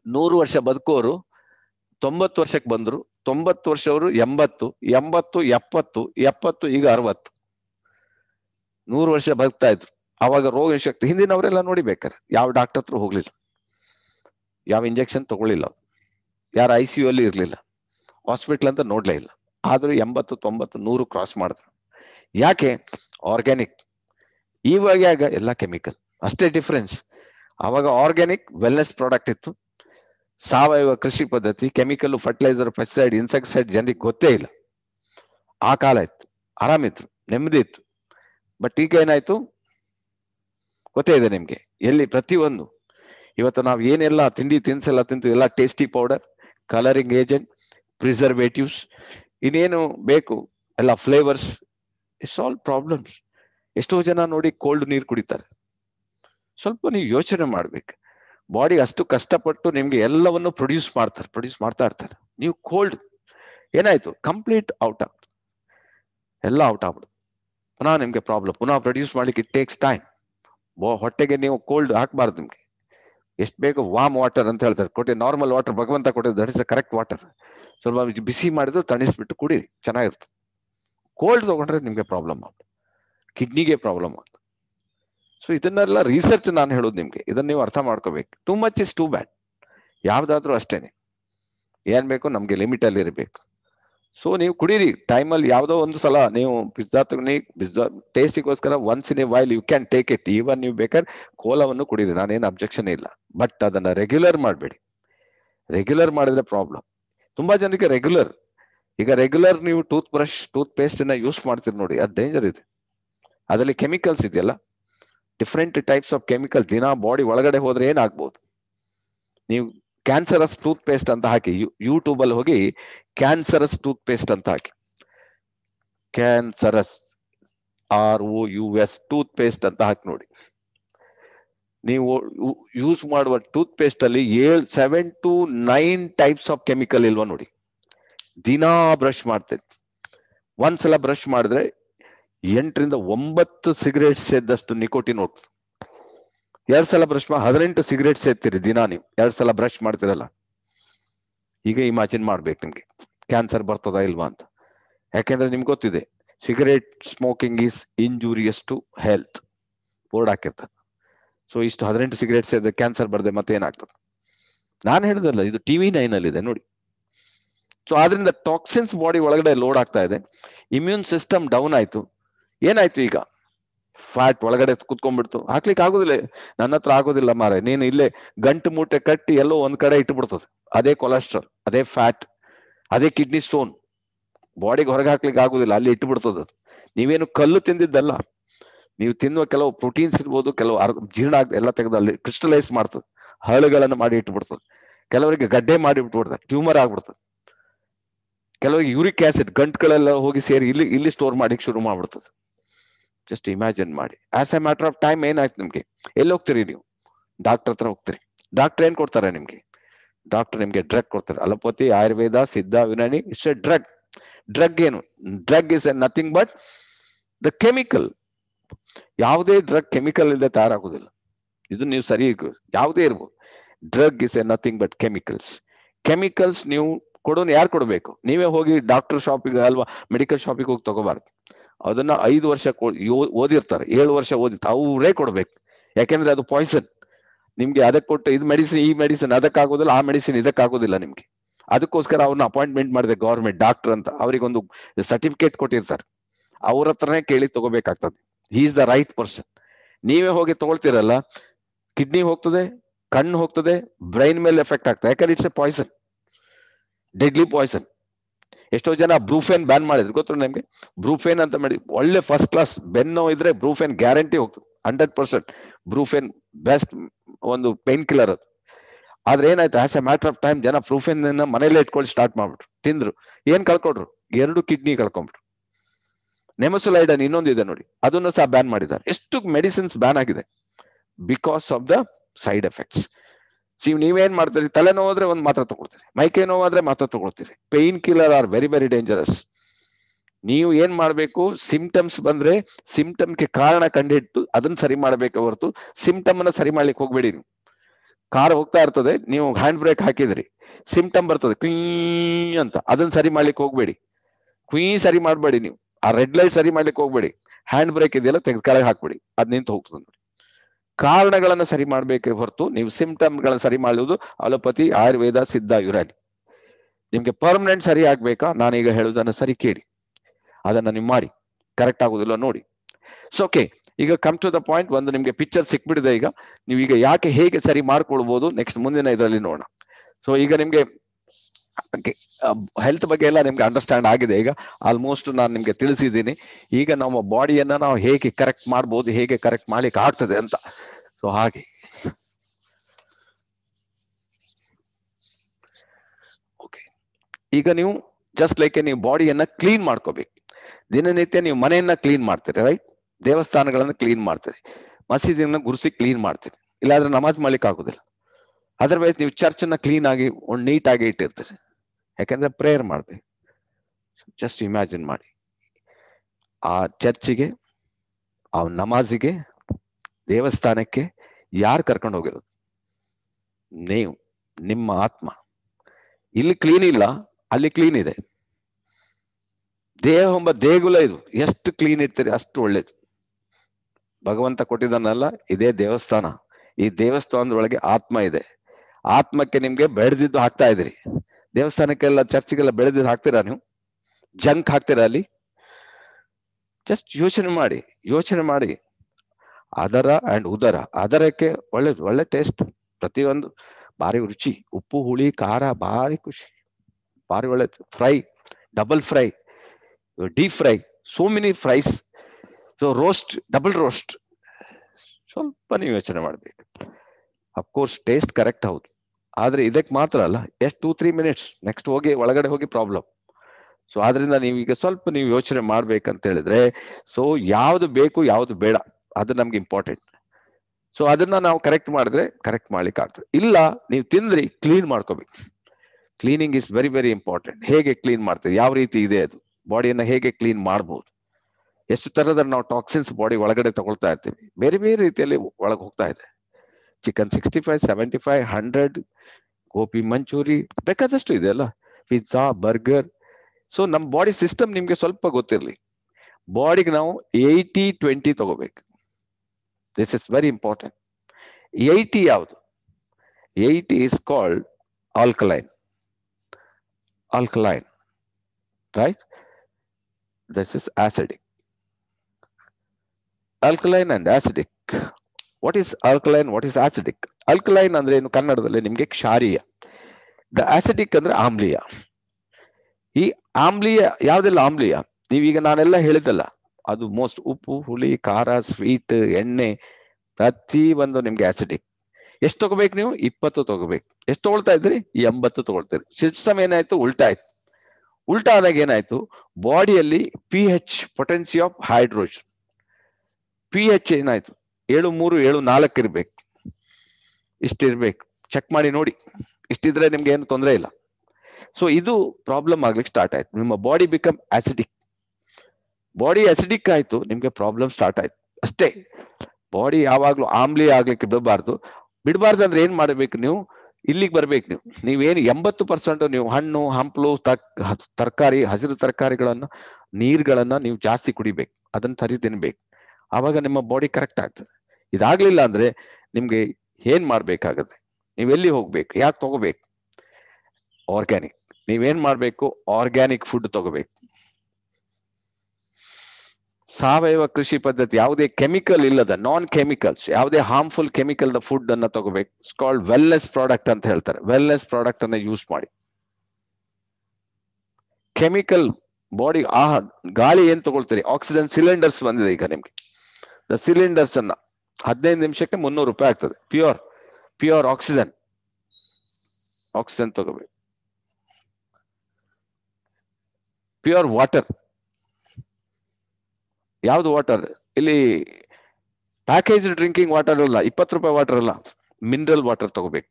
ನೂರು ವರ್ಷ ಬದುಕೋರು ತೊಂಬತ್ತು ವರ್ಷಕ್ಕೆ ಬಂದ್ರು, ತೊಂಬತ್ತು ವರ್ಷವರು ಎಂಬತ್ತು ಎಂಬತ್ತು, ಎಪ್ಪತ್ತು ಎಪ್ಪತ್ತು, ಈಗ ಅರವತ್ತು. ನೂರು ವರ್ಷ ಬರ್ತಾ ಇದ್ರು. ಅವಾಗ ರೋಗ ಶಕ್ತಿ ಹಿಂದಿನವರೆಲ್ಲ ನೋಡಿಬೇಕಾರೆ, ಯಾವ ಡಾಕ್ಟರ್ ಹತ್ರ ಹೋಗ್ಲಿಲ್ಲ. ಯಾವ ಇಂಜೆಕ್ಷನ್ ತಗೊಳ್ಳಿಲ್ಲ ಯಾರು ಐ ಸಿ ಯು ಅಲ್ಲಿ ಇರ್ಲಿಲ್ಲ. ಹಾಸ್ಪಿಟ್ಲ್ ಅಂತ ನೋಡ್ಲೇ ಇಲ್ಲ. ಆದ್ರೂ ಎಂಬತ್ತು, ತೊಂಬತ್ತು, ನೂರು ಕ್ರಾಸ್ ಮಾಡಿದ್ರು. ಯಾಕೆ? ಆರ್ಗ್ಯಾನಿಕ್ ಇವಾಗ ಎಲ್ಲ ಕೆಮಿಕಲ್ ಅಷ್ಟೇ ಡಿಫ್ರೆನ್ಸ್ ಅವಾಗ ಆರ್ಗ್ಯಾನಿಕ್ ವೆಲ್ನೆಸ್ ಪ್ರಾಡಕ್ಟ್ ಇತ್ತು. ಸಾವಯವ ಕೃಷಿ ಪದ್ಧತಿ ಕೆಮಿಕಲ್ ಫರ್ಟಿಲೈಸರ್ ಪೆಸ್ಟಿಸೈಡ್ ಇನ್ಸೆಕ್ಟಿಸೈಡ್ ಜನರಿಗೆ ಗೊತ್ತೇ ಇಲ್ಲ. ಆ ಕಾಲ ಇತ್ತು. ಆರಾಮಿತ್ತು ನೆಮ್ಮದಿ ಇತ್ತು. ಬಟ್ ಈಗ ಏನಾಯ್ತು? ಗೊತ್ತೇ ಇದೆ ನಿಮ್ಗೆ. ಎಲ್ಲಿ ಪ್ರತಿಯೊಂದು, ಇವತ್ತು ನಾವು ಏನೆಲ್ಲ ತಿಂಡಿ ತಿನ್ಸೆಲ್ಲ ತಿಂತೀವಿ, ಎಲ್ಲ tasty powder colouring agent preservatives ಇನ್ನೇನು ಬೇಕು, ಎಲ್ಲ ಫ್ಲೇವರ್ಸ್ ಇಟ್ಸ್ ಆಲ್ ಪ್ರಾಬ್ಲಮ್ಸ್ ಎಷ್ಟೋ ಜನ ನೋಡಿ ಕೋಲ್ಡ್ ನೀರು ಕುಡಿತಾರೆ. ಸ್ವಲ್ಪ ನೀವು ಯೋಚನೆ ಮಾಡ್ಬೇಕು. ಬಾಡಿ ಅಷ್ಟು ಕಷ್ಟಪಟ್ಟು ನಿಮ್ಗೆ ಎಲ್ಲವನ್ನು ಪ್ರೊಡ್ಯೂಸ್ ಮಾಡ್ತಾರೆ ಪ್ರೊಡ್ಯೂಸ್ ಮಾಡ್ತಾ ಇರ್ತಾರೆ. ನೀವು ಕೋಲ್ಡ್ ಏನಾಯ್ತು? ಕಂಪ್ಲೀಟ್ ಔಟ್ ಆಗ್ತದೆ ಎಲ್ಲ ಔಟ್ ಆಗ್ಬಿಡುತ್ತೆ ಪುನಃ ನಿಮ್ಗೆ ಪ್ರಾಬ್ಲಮ್ ಪುನಃ ಪ್ರೊಡ್ಯೂಸ್ ಮಾಡ್ಲಿಕ್ಕೆ ಇಟ್ ಟೇಕ್ಸ್ ಟೈಮ್ ಹೊಟ್ಟೆಗೆ ನೀವು ಕೋಲ್ಡ್ ಹಾಕ್ಬಾರ್ದು ನಿಮ್ಗೆ. ಎಷ್ಟು ಬೇಗ ವಾಮ್ ವಾಟರ್ ಅಂತ ಹೇಳ್ತಾರೆ. ಕೊಟ್ಟೆ ನಾರ್ಮಲ್ ವಾಟರ್ ಭಗವಂತ ಕೊಟ್ಟಿದ್ದು ದಟ್ ಇಸ್ ಕರೆಕ್ಟ್ ವಾಟರ್ ಸ್ವಲ್ಪ ಬಿಸಿ ಮಾಡಿದ್ರು ತಣಿಸ್ಬಿಟ್ಟು ಕುಡೀರಿ ಚೆನ್ನಾಗಿರ್ತದೆ ಕೋಲ್ಡ್ ತಗೊಂಡ್ರೆ ನಿಮ್ಗೆ ಪ್ರಾಬ್ಲಮ್ ಆಗ್ತದೆ ಕಿಡ್ನಿಗೆ ಪ್ರಾಬ್ಲಮ್ ಆಗ್ತದೆ ಸೊ ಇದನ್ನೆಲ್ಲ ರಿಸರ್ಚ್ ನಾನು ಹೇಳೋದು ನಿಮ್ಗೆ. ಇದನ್ನ ನೀವು ಅರ್ಥ ಮಾಡ್ಕೋಬೇಕು. Too much is too bad ಯಾವ್ದಾದ್ರೂ ಅಷ್ಟೇನೆ. ಏನ್ ಬೇಕು ನಮ್ಗೆ ಲಿಮಿಟ್ ಅಲ್ಲಿ ಇರಬೇಕು. ಸೊ ನೀವು ಕುಡೀರಿ. ಟೈಮಲ್ಲಿ ಯಾವುದೋ ಒಂದು ಸಲ ನೀವು ಪಿಜ್ಜಾ ತಗೊಂಡು pizza ಟೇಸ್ಟಿಗೋಸ್ಕರ once in a while you can take it even ನೀವು ಬೇಕಾದ್ರೆ ಕೋಲವನ್ನು ಕುಡೀರಿ. ನಾನೇನು ಅಬ್ಜೆಕ್ಷನ್ ಇಲ್ಲ. ಬಟ್ ಅದನ್ನ ರೆಗ್ಯುಲರ್ ಮಾಡಬೇಡಿ. ರೆಗ್ಯುಲರ್ ಮಾಡಿದ್ರೆ ಪ್ರಾಬ್ಲಮ್ ತುಂಬಾ ಜನಕ್ಕೆ ರೆಗ್ಯುಲರ್ ಈಗ ರೆಗ್ಯುಲರ್ ನೀವು toothbrush toothpaste use ಮಾಡ್ತೀರಿ ನೋಡಿ. ಅದು ಡೇಂಜರ್ ಇದೆ. ಅದರಲ್ಲಿ ಕೆಮಿಕಲ್ಸ್ ಇದೆಯಲ್ಲ? ಡಿಫ್ರೆಂಟ್ ಟೈಪ್ಸ್ ಆಫ್ ಕೆಮಿಕಲ್ ದಿನ ಬಾಡಿ ಒಳಗಡೆ ಹೋದ್ರೆ ಏನಾಗ್ಬೋದು? ನೀವು ಕ್ಯಾನ್ಸರಸ್ ಟೂತ್ ಪೇಸ್ಟ್ ಅಂತ ಹಾಕಿ ಯೂಟ್ಯೂಬ್ ಅಲ್ಲಿ ಹೋಗಿ ಕ್ಯಾನ್ಸರಸ್ ಟೂತ್ ಪೇಸ್ಟ್ ಅಂತ ಹಾಕಿ. Cancerous R O U S toothpaste ಅಂತ ಹಾಕಿ ನೋಡಿ. ನೀವು ಯೂಸ್ ಮಾಡುವ ಟೂತ್ ಪೇಸ್ಟ್ ಅಲ್ಲಿ ಏಳ್ seven to nine types of chemical ಇಲ್ವಾ ನೋಡಿ. ದಿನಾ ಬ್ರಷ್ ಮಾಡ್ತೇನೆ. ಒಂದ್ಸಲ ಬ್ರಷ್ ಮಾಡಿದ್ರೆ ಎಂಟರಿಂದ ಒಂಬತ್ತು ಸಿಗರೇಟ್ ಸೇದಷ್ಟು ನಿಕೋಟಿನ್ ಹೋಗ್ತದೆ. ಎರಡ್ ಸಲ ಬ್ರಷ್ ಮಾಡಿ ಹದಿನೆಂಟು ಸಿಗರೇಟ್ ಸೇರ್ತೀರಿ ದಿನ ನೀವು. ಎರಡ್ ಸಲ ಬ್ರಷ್ ಮಾಡ್ತಿರಲ್ಲ. ಈಗ ಇಮ್ಯಾಜಿನ್ ಮಾಡ್ಬೇಕು ನಿಮ್ಗೆ. ಕ್ಯಾನ್ಸರ್ ಬರ್ತದ ಇಲ್ವಾ ಅಂತ. ಯಾಕೆಂದ್ರೆ ನಿಮ್ಗೆ ಗೊತ್ತಿದೆ, cigarette smoking is injurious to health board ಹಾಕಿರ್ತದೆ. So ಇಷ್ಟು ಹದಿನೆಂಟು ಸಿಗರೇಟ್ ಸೇರಿದ್ರೆ ಕ್ಯಾನ್ಸರ್ ಬರ್ದೆ ಮತ್ತೆ ಏನಾಗ್ತದೆ? ನಾನು ಹೇಳಿದಲ್ಲ ಇದು ಟಿವಿ ನೈನ್ ಅಲ್ಲಿ ಇದೆ ನೋಡಿ. ಸೊ ಆದ್ರಿಂದ ಟಾಕ್ಸಿನ್ಸ್ ಬಾಡಿ ಒಳಗಡೆ ಲೋಡ್ ಆಗ್ತಾ ಇದೆ. ಇಮ್ಯೂನ್ ಸಿಸ್ಟಮ್ ಡೌನ್ ಆಯ್ತು. ಏನಾಯ್ತು ಈಗ? ಫ್ಯಾಟ್ ಒಳಗಡೆ ಕುತ್ಕೊಂಡ್ಬಿಡ್ತು. ಹಾಕ್ಲಿಕ್ಕೆ ಆಗುದಿಲ್ಲ. ನನ್ನ ಹತ್ರ ಆಗೋದಿಲ್ಲ ಮಾರೆ ನೀನು ಇಲ್ಲೇ ಗಂಟು ಮೂಟೆ ಕಟ್ಟಿ ಎಲ್ಲೋ ಒಂದ್ ಕಡೆ ಇಟ್ಬಿಡ್ತದೆ. ಅದೇ ಕೊಲೆಸ್ಟ್ರಾಲ್ ಅದೇ ಫ್ಯಾಟ್ ಅದೇ ಕಿಡ್ನಿ ಸ್ಟೋನ್ ಬಾಡಿಗೆ ಹೊರಗೆ ಹಾಕ್ಲಿಕ್ಕೆ ಆಗುದಿಲ್ಲ. ಅಲ್ಲಿ ಇಟ್ಬಿಡ್ತದ ನೀವೇನು ಕಲ್ಲು ತಿಂದಿದ್ದಲ್ಲ. ನೀವು ತಿನ್ನುವ ಕೆಲವು ಪ್ರೋಟೀನ್ಸ್ ಇರ್ಬೋದು, ಕೆಲವು ಜೀರ್ಣ ಎಲ್ಲ ತೆಗೆದು ಅಲ್ಲಿ ಕ್ರಿಸ್ಟಲೈಸ್ ಮಾಡ್ತದೆ. ಹಳ್ಳುಗಳನ್ನು ಮಾಡಿ ಇಟ್ಬಿಡ್ತದೆ. ಕೆಲವರಿಗೆ ಗಡ್ಡೆ ಮಾಡಿ ಬಿಟ್ಬಿಡ್ತದೆ. ಟ್ಯೂಮರ್ ಆಗ್ಬಿಡ್ತದೆ. ಕೆಲವರಿಗೆ ಯೂರಿಕ್ ಆಸಿಡ್ ಗಂಟುಗಳೆಲ್ಲ ಹೋಗಿ ಸೇರಿ ಇಲ್ಲಿ ಇಲ್ಲಿ ಸ್ಟೋರ್ ಮಾಡಿಕ್ ಶುರು ಮಾಡ್ಬಿಡ್ತದೆ. ಜಸ್ಟ್ ಇಮ್ಯಾಜಿನ್ ಮಾಡಿ. As a matter of time ಏನಾಯ್ತು ನಿಮ್ಗೆ? ಎಲ್ಲಿ ಹೋಗ್ತೀರಿ ನೀವು? ಡಾಕ್ಟರ್ ಹತ್ರ ಹೋಗ್ತೀರಿ. ಡಾಕ್ಟರ್ ಏನ್ ಕೊಡ್ತಾರೆ ನಿಮ್ಗೆ? ಡಾಕ್ಟರ್ ನಿಮ್ಗೆ ಡ್ರಗ್ ಕೊಡ್ತಾರೆ. Allopathy Ayurveda Siddha Unani it's a drug drug ಏನು? Drug is a nothing but the chemical ಯಾವುದೇ ಡ್ರಗ್ ಕೆಮಿಕಲ್ ಇಲ್ಲದೆ ತಯಾರಾಗುದಿಲ್ಲ ಇದು ನೀವು ಸರಿ ಯಾವುದೇ ಇರ್ಬೋದು. Drug is a nothing but chemicals chemicals ನೀವು ಕೊಡೋನ್ ಯಾರು ಕೊಡಬೇಕು? ನೀವೇ ಹೋಗಿ ಡಾಕ್ಟರ್ ಶಾಪಿಗೆ ಅಲ್ವಾ ಮೆಡಿಕಲ್ ಶಾಪಿಗೆ ಹೋಗಿ ತಗೋಬಾರ್ದು. ಅದನ್ನ ಐದು ವರ್ಷ ಓದಿರ್ತಾರೆ. ಏಳು ವರ್ಷ ಓದಿರ್ತಾರೆ ಅವರೇ ಕೊಡ್ಬೇಕು. ಯಾಕೆಂದ್ರೆ ಅದು ಪಾಯ್ಸನ್ ನಿಮ್ಗೆ ಅದಕ್ಕೆ ಕೊಟ್ಟು ಇದು ಮೆಡಿಸಿನ್ ಈ ಮೆಡಿಸಿನ್ ಅದಕ್ಕಾಗೋದಿಲ್ಲ, ಆ ಮೆಡಿಸಿನ್ ಇದಕ್ಕಾಗೋದಿಲ್ಲ ನಿಮ್ಗೆ. ಅದಕ್ಕೋಸ್ಕರ ಅವ್ರನ್ನ ಅಪಾಯಿಂಟ್ಮೆಂಟ್ ಮಾಡಿದೆ ಗೌರ್ಮೆಂಟ್ ಡಾಕ್ಟರ್ ಅಂತ. ಅವರಿಗೊಂದು ಸರ್ಟಿಫಿಕೇಟ್ ಕೊಟ್ಟಿರ್ತಾರೆ. ಅವ್ರ ಹತ್ರನೇ ಕೇಳಿ ತಗೋಬೇಕಾಗ್ತದೆ. He is the right person ನೀವೇ ಹೋಗಿ ತಗೊಳ್ತೀರಲ್ಲ ಕಿಡ್ನಿ ಹೋಗ್ತದೆ, ಕಣ್ಣು ಹೋಗ್ತದೆ ಬ್ರೈನ್ ಮೇಲೆ ಎಫೆಕ್ಟ್ ಆಗ್ತದೆ. ಯಾಕಂದ್ರೆ it's a poison deadly poison ಎಷ್ಟೋ ಜನ ಬ್ರೂಫೇನ್ ಬ್ಯಾನ್ ಮಾಡಿದ್ರು. ಗೊತ್ತು ನಿಮ್ಗೆ? ಬ್ರೂಫೇನ್ ಅಂತ ಮಾಡಿ, ಒಳ್ಳೆ ಫಸ್ಟ್ ಕ್ಲಾಸ್ ಬೆನ್ನೋ ಇದ್ರೆ ಬ್ರೂಫೇನ್ ಗ್ಯಾರಂಟಿ ಹೋಗ್ತದೆ. ಹಂಡ್ರೆಡ್ ಪರ್ಸೆಂಟ್ ಬ್ರೂಫೇನ್ ಬೆಸ್ಟ್ ಒಂದು ಪೇನ್ ಕಿಲ್ಲರ್ ಅದು. ಆದ್ರೆ ಏನಾಯ್ತು? As a matter of time ಜನ ಬ್ರೂಫೇನ್ ಮನೇಲೆ ಇಟ್ಕೊಂಡು ಸ್ಟಾರ್ಟ್ ಮಾಡ್ಬಿಟ್ರು. ತಿಂದ್ರು. ಏನ್ ಕಳ್ಕೊಂಡ್ರು? ಎರಡು ಕಿಡ್ನಿ ಕಳ್ಕೊಂಡ್ಬಿಟ್ರು. ನೆಮಸುಲೈಡನ್ ಇನ್ನೊಂದು ಇದೆ ನೋಡಿ. ಅದನ್ನು ಸಹ ಬ್ಯಾನ್ ಮಾಡಿದ್ದಾರೆ. ಎಷ್ಟು ಮೆಡಿಸಿನ್ಸ್ ಬ್ಯಾನ್ ಆಗಿದೆ? Because of the side effects so ನೀವೇನ್ ಮಾಡ್ತೀರಿ? ತಲೆನೋವಾದ್ರೆ ಒಂದು ಮಾತ್ರ ತಗೊಳ್ತೀರಿ. ಮೈಕೈ ನೋವಾದ್ರೆ ಮಾತ್ರ ತಗೊಳ್ತೀರಿ. Painkiller are very very dangerous ನೀವು ಏನ್ ಮಾಡ್ಬೇಕು? ಸಿಂಪ್ಟಮ್ಸ್ ಬಂದ್ರೆ ಸಿಂಪ್ಟಮ್ಗೆ ಕಾರಣ ಕಂಡಿಟ್ಟು ಅದನ್ನ ಸರಿ ಮಾಡ್ಬೇಕು ಹೊರತು ಸಿಂಪ್ಟಮ್ ಅನ್ನ ಸರಿ ಮಾಡ್ಲಿಕ್ಕೆ ಹೋಗ್ಬೇಡಿ ನೀವು. ಕಾರ್ ಹೋಗ್ತಾ ಇರ್ತದೆ, ನೀವು ಹ್ಯಾಂಡ್ ಬ್ರೇಕ್ ಹಾಕಿದ್ರಿ. ಸಿಂಪ್ಟಮ್ ಬರ್ತದೆ, ಕ್ವೀ ಅಂತ. ಅದನ್ನ ಸರಿ ಮಾಡ್ಲಿಕ್ಕೆ ಹೋಗ್ಬೇಡಿ. ಕ್ವೀ ಸರಿ ಮಾಡಬೇಡಿ ನೀವು. ಆ ರೆಡ್ ಲೈಟ್ ಸರಿ ಮಾಡ್ಲಿಕ್ಕೆ ಹೋಗ್ಬೇಡಿ. ಹ್ಯಾಂಡ್ ಬ್ರೇಕ್ ಇದೆಯಲ್ಲ ತೆಗೆದು ಕೆಳಗೆ ಹಾಕ್ಬೇಡಿ. ಅದ್ ನಿಂತು ಹೋಗ್ತದೆ ನೋಡಿ. ಕಾರಣಗಳನ್ನ ಸರಿ ಮಾಡ್ಬೇಕೆ ಹೊರತು ನೀವು ಸಿಂಪ್ಟಮ್ಗಳನ್ನ ಸರಿ ಮಾಡುವುದು ಅಲೋಪತಿ, ಆಯುರ್ವೇದ, ಸಿದ್ಧ, ಯುರಾನಿ. ನಿಮ್ಗೆ ಪರ್ಮನೆಂಟ್ ಸರಿ ಆಗ್ಬೇಕಾ? ನಾನೀಗ ಹೇಳುದನ್ನ ಸರಿ ಕೇಳಿ. ಅದನ್ನ ನೀವು ಮಾಡಿ. ಕರೆಕ್ಟ್ ಆಗುದಿಲ್ಲ ನೋಡಿ. ಸೊ ಓಕೆ ಈಗ ಕಮ್ ಟು ದ ಪಾಯಿಂಟ್ ಒಂದು ನಿಮ್ಗೆ ಪಿಕ್ಚರ್ ಸಿಕ್ಬಿಡಿದೆ ಈಗ. ನೀವು ಈಗ ಯಾಕೆ ಹೇಗೆ ಸರಿ ಮಾಡ್ಕೊಳ್ಬಹುದು ನೆಕ್ಸ್ಟ್ ಮುಂದಿನ ಇದರಲ್ಲಿ ನೋಡೋಣ. ಸೊ ಈಗ ನಿಮ್ಗೆ ಹೆಲ್ತ್ ಬಗ್ಗೆ ಎಲ್ಲ ನಿಮ್ಗೆ ಅಂಡರ್ಸ್ಟ್ಯಾಂಡ್ ಆಗಿದೆ. ಈಗ ಆಲ್ಮೋಸ್ಟ್ ನಾನು ನಿಮ್ಗೆ ತಿಳಿಸಿದ್ದೀನಿ. ಈಗ ನಮ್ಮ ಬಾಡಿಯನ್ನ ನಾವು ಹೇಗೆ ಕರೆಕ್ಟ್ ಮಾಡ್ಬೋದು, ಹೇಗೆ ಕರೆಕ್ಟ್ ಮಾಡ್ಲಿಕ್ಕೆ ಆಗ್ತದೆ ಅಂತ. ಸೊ ಹಾಗೆ. ಈಗ ನೀವು ಜಸ್ಟ್ ಲೈಕ್ ನೀವು ಬಾಡಿಯನ್ನ ಕ್ಲೀನ್ ಮಾಡ್ಕೋಬೇಕು. ದಿನನಿತ್ಯ ನೀವು ಮನೆಯನ್ನ ಕ್ಲೀನ್ ಮಾಡ್ತೀರಿ ರೈಟ್ ದೇವಸ್ಥಾನಗಳನ್ನ ಕ್ಲೀನ್ ಮಾಡ್ತೀರಿ. ಮಸೀದಿನ ಗುರುಸಿ ಕ್ಲೀನ್ ಮಾಡ್ತೀರಿ. ಇಲ್ಲಾಂದ್ರೆ ನಮಾಜ್ ಮಾಡ್ಲಿಕ್ಕೆ ಆಗುದಿಲ್ಲ. ಅದರ್ವೈಸ್ ನೀವು ಚರ್ಚ್ ಅನ್ನ ಕ್ಲೀನ್ ಆಗಿ ಒಂದು ನೀಟ್ ಆಗಿ ಇಟ್ಟಿರ್ತೀರಿ. ಯಾಕಂದ್ರೆ ಪ್ರೇಯರ್ ಮಾಡ್ಬೇಕು ಜಸ್ಟ್ ಇಮ್ಯಾಜಿನ್ ಮಾಡಿ. ಆ ಚರ್ಚಿಗೆ, ಆ ನಮಾಜಿಗೆ, ದೇವಸ್ಥಾನಕ್ಕೆ ಯಾರು ಕರ್ಕೊಂಡು ಹೋಗಿರೋದು? ನೀವು, ನಿಮ್ಮ ಆತ್ಮ. ಇಲ್ಲಿ ಕ್ಲೀನ್ ಇಲ್ಲ, ಅಲ್ಲಿ ಕ್ಲೀನ್ ಇದೆ. ದೇಹ ಎಂಬ ದೇಗುಲ ಇದು. ಎಷ್ಟು ಕ್ಲೀನ್ ಇರ್ತೀರಿ ಅಷ್ಟು ಒಳ್ಳೇದು. ಭಗವಂತ ಕೊಟ್ಟಿದ್ದಾನಲ್ಲ ಇದೇ ದೇವಸ್ಥಾನ. ಈ ದೇವಸ್ಥಾನದೊಳಗೆ ಆತ್ಮ ಇದೆ. ಆತ್ಮಕ್ಕೆ ನಿಮ್ಗೆ ಬೆಳೆದಿದ್ದು ಹಾಕ್ತಾ ಇದ್ರಿ ದೇವಸ್ಥಾನಕ್ಕೆಲ್ಲ ಚರ್ಚ್ಗೆಲ್ಲ ಬೆಳೆದಿದ್ದು ಹಾಕ್ತೀರಾ ನೀವು? ಜಂಕ್ ಹಾಕ್ತೀರಾ ಅಲ್ಲಿ? ಜಸ್ಟ್ ಯೋಚನೆ ಮಾಡಿ ಯೋಚನೆ ಮಾಡಿ. ಅದರ ಅಂಡ್ ಉದರ. ಅದರಕ್ಕೆ ಒಳ್ಳೇದು, ಒಳ್ಳೆ ಟೇಸ್ಟ್ ಪ್ರತಿಯೊಂದು, ಭಾರಿ ರುಚಿ. ಉಪ್ಪು, ಹುಳಿ, ಖಾರ, ಭಾರಿ ಖುಷಿ. ಭಾರಿ ಒಳ್ಳೆ fry double fry deep fry so many fries so roast double roast ಸ್ವಲ್ಪ ನೀವು ಯೋಚನೆ ಮಾಡ್ಬೇಕು. ಅಫ್ಕೋರ್ಸ್ ಟೇಸ್ಟ್ ಕರೆಕ್ಟ್ ಹೌದು. ಆದ್ರೆ ಇದಕ್ಕೆ ಮಾತ್ರ ಅಲ್ಲ ಎಷ್ಟು ಟೂ ತ್ರೀ ಮಿನಿಟ್ಸ್ ನೆಕ್ಸ್ಟ್ ಹೋಗಿ, ಒಳಗಡೆ ಹೋಗಿ ಪ್ರಾಬ್ಲಮ್ ಸೊ ಆದ್ರಿಂದ ನೀವು ಈಗ ಸ್ವಲ್ಪ ನೀವು ಯೋಚನೆ ಮಾಡ್ಬೇಕಂತ ಹೇಳಿದ್ರೆ ಸೊ ಯಾವ್ದು ಬೇಕು, ಯಾವ್ದು ಬೇಡ, ಅದು ನಮ್ಗೆ ಇಂಪಾರ್ಟೆಂಟ್ ಸೊ ಅದನ್ನ ನಾವು ಕರೆಕ್ಟ್ ಮಾಡಿದ್ರೆ ಕರೆಕ್ಟ್ ಮಾಡ್ಲಿಕ್ಕೆ ಆಗ್ತದೆ. ಇಲ್ಲ, ನೀವು ತಿಂದ್ರಿ ಕ್ಲೀನ್ ಮಾಡ್ಕೋಬೇಕು. Cleaning is very very important ಹೇಗೆ ಕ್ಲೀನ್ ಮಾಡ್ತೀವಿ ಯಾವ ರೀತಿ ಇದೆ ಅದು? ಬಾಡಿಯನ್ನ ಹೇಗೆ ಕ್ಲೀನ್ ಮಾಡ್ಬೋದು? ಎಷ್ಟು ತರದ ನಾವು ಟಾಕ್ಸಿನ್ಸ್ ಬಾಡಿ ಒಳಗಡೆ ತಗೊಳ್ತಾ ಇರ್ತೀವಿ? ಬೇರೆ ಬೇರೆ ರೀತಿಯಲ್ಲಿ ಒಳಗೆ ಹೋಗ್ತಾ ಇದೆ. Chicken sixty five seventy five hundred gobi manchuri ಬೇಕಾದಷ್ಟು ಇದೆ ಅಲ್ಲ? ಪಿಜ್ಜಾ ಬರ್ಗರ್ ಸೊ ನಮ್ಮ ಬಾಡಿ ಸಿಸ್ಟಮ್ ನಿಮ್ಗೆ ಸ್ವಲ್ಪ ಗೊತ್ತಿರಲಿ. ಬಾಡಿಗೆ ನಾವು ಏಯ್ಟಿ ಟ್ವೆಂಟಿ ತಗೋಬೇಕು. This is very important eighty ಯಾವುದು? Eighty is called alkaline alkaline right this is acidic alkaline and acidic what is alkaline what is acidic alkaline ಅಂದ್ರೆ ಏನು? ಕನ್ನಡದಲ್ಲಿ ನಿಮ್ಗೆ ಕ್ಷಾರೀಯ. ದ ಆಸಿಡಿಕ್ ಅಂದ್ರೆ ಆಮ್ಲೀಯ. ಈ ಆಮ್ಲೀಯ, ಯಾವ್ದೆಲ್ಲ ಆಮ್ಲೀಯ? ನೀವೀಗ ನಾನೆಲ್ಲ ಹೇಳಿದ್ದಲ್ಲ. ಅದು ಮೋಸ್ಟ್ ಉಪ್ಪು, ಹುಳಿ, ಖಾರ ಸ್ವೀಟ್ ಎಣ್ಣೆ, ಪ್ರತಿ ಒಂದು ನಿಮ್ಗೆ ಆಸಿಡಿಕ್ ಎಷ್ಟು ತಗೋಬೇಕು ನೀವು? ಇಪ್ಪತ್ತು ತಗೋಬೇಕು. ಎಷ್ಟು ತಗೊಳ್ತಾ ಇದ್ರಿ ಎಂಬತ್ತು ತಗೊಳ್ತೀರಿ. ಸಿಸ್ಟಮ್ ಏನಾಯ್ತು? ಉಲ್ಟಾ ಆಯ್ತು. ಉಲ್ಟಾ ಆದಾಗ ಏನಾಯ್ತು? ಬಾಡಿಯಲ್ಲಿ P H potency of hydrogen P H ಏನಾಯ್ತು? ಏಳು ಮೂರು ಏಳು ನಾಲ್ಕು ಇರ್ಬೇಕು. ಇಷ್ಟಿರ್ಬೇಕು. ಚೆಕ್ ಮಾಡಿ ನೋಡಿ. ಇಷ್ಟಿದ್ರೆ ನಿಮ್ಗೆ ಏನು ತೊಂದರೆ ಇಲ್ಲ. ಸೊ ಇದು ಪ್ರಾಬ್ಲಮ್ ಆಗ್ಲಿಕ್ಕೆ ಸ್ಟಾರ್ಟ್ ಆಯ್ತು. ನಿಮ್ಮ body become acidic body acidic ಆಯ್ತು, ನಿಮ್ಗೆ ಪ್ರಾಬ್ಲಮ್ ಸ್ಟಾರ್ಟ್ ಆಯ್ತು. ಅಷ್ಟೇ. ಬಾಡಿ ಯಾವಾಗ್ಲೂ ಆಮ್ಲಿ ಆಗ್ಲಿಕ್ಕೆ ಬಿಡಬಾರ್ದು. ಬಿಡಬಾರ್ದು ಅಂದ್ರೆ ಏನ್ ಮಾಡ್ಬೇಕು ನೀವು? ಇಲ್ಲಿಗೆ ಬರ್ಬೇಕು ನೀವು. ನೀವೇನು ಎಂಬತ್ತು ಪರ್ಸೆಂಟ್ ನೀವು ಹಣ್ಣು, ಹಂಪಲು ತರಕಾರಿ, ಹಸಿರು ತರಕಾರಿಗಳನ್ನ, ನೀರ್ಗಳನ್ನ ನೀವು ಜಾಸ್ತಿ ಕುಡಿಬೇಕು. ಅದನ್ನ ಸರಿ ತಿನ್ಬೇಕು. ಆವಾಗ ನಿಮ್ಮ ಬಾಡಿ ಕರೆಕ್ಟ್ ಆಗ್ತದೆ. ಇದಾಗ್ಲಿಲ್ಲ ಅಂದ್ರೆ ನಿಮ್ಗೆ ಏನ್ ಮಾಡ್ಬೇಕಾಗತ್ತೆ? ನೀವೆಲ್ಲಿ ಹೋಗ್ಬೇಕು? ಯಾಕೆ ತಗೋಬೇಕು? ಆರ್ಗ್ಯಾನಿಕ್ ನೀವೇನ್ ಮಾಡ್ಬೇಕು? ಆರ್ಗ್ಯಾನಿಕ್ ಫುಡ್ ತಗೋಬೇಕು. ಸಾವಯವ ಕೃಷಿ ಪದ್ಧತಿ ಯಾವುದೇ ಕೆಮಿಕಲ್ ಇಲ್ಲದ ನಾನ್ ಕೆಮಿಕಲ್ಸ್ ಯಾವುದೇ ಹಾರ್ಮ್ಫುಲ್ ಕೆಮಿಕಲ್ ದ ಫುಡ್ ಅನ್ನ ತಗೋಬೇಕು. ಕಾಲ್ಡ್ ವೆಲ್ನೆಸ್ ಪ್ರಾಡಕ್ಟ್ ಅಂತ ಹೇಳ್ತಾರೆ. ವೆಲ್ನೆಸ್ ಪ್ರಾಡಕ್ಟ್ ಅನ್ನ ಯೂಸ್ ಮಾಡಿ. ಕೆಮಿಕಲ್ ಬಾಡಿ ಆಹ ಗಾಳಿ ಏನ್ ತಗೊಳ್ತೀರಿ? ಆಕ್ಸಿಜನ್ ಸಿಲಿಂಡರ್ಸ್ ಬಂದಿದೆ ಈಗ ನಿಮ್ಗೆ. ದ ಸಿಲಿಂಡರ್ಸ್ ಅನ್ನ ಹದಿನೈದು ನಿಮಿಷಕ್ಕೆ ಮುನ್ನೂರು ರೂಪಾಯಿ ಆಗ್ತದೆ. ಪ್ಯೂರ್ ಪ್ಯೂರ್ ಆಕ್ಸಿಜನ್ ಆಕ್ಸಿಜನ್ ತಗೋಬೇಕು. ಪ್ಯೂರ್ ವಾಟರ್ ಯಾವ್ದು ವಾಟರ್ ಇಲ್ಲಿ ಪ್ಯಾಕೇಜ್ ಡ್ರಿಂಕಿಂಗ್ ವಾಟರ್ ಅಲ್ಲ, ಇಪ್ಪತ್ತು ರೂಪಾಯಿ ವಾಟರ್ ಅಲ್ಲ ಮಿನರಲ್ ವಾಟರ್ ತಗೋಬೇಕು.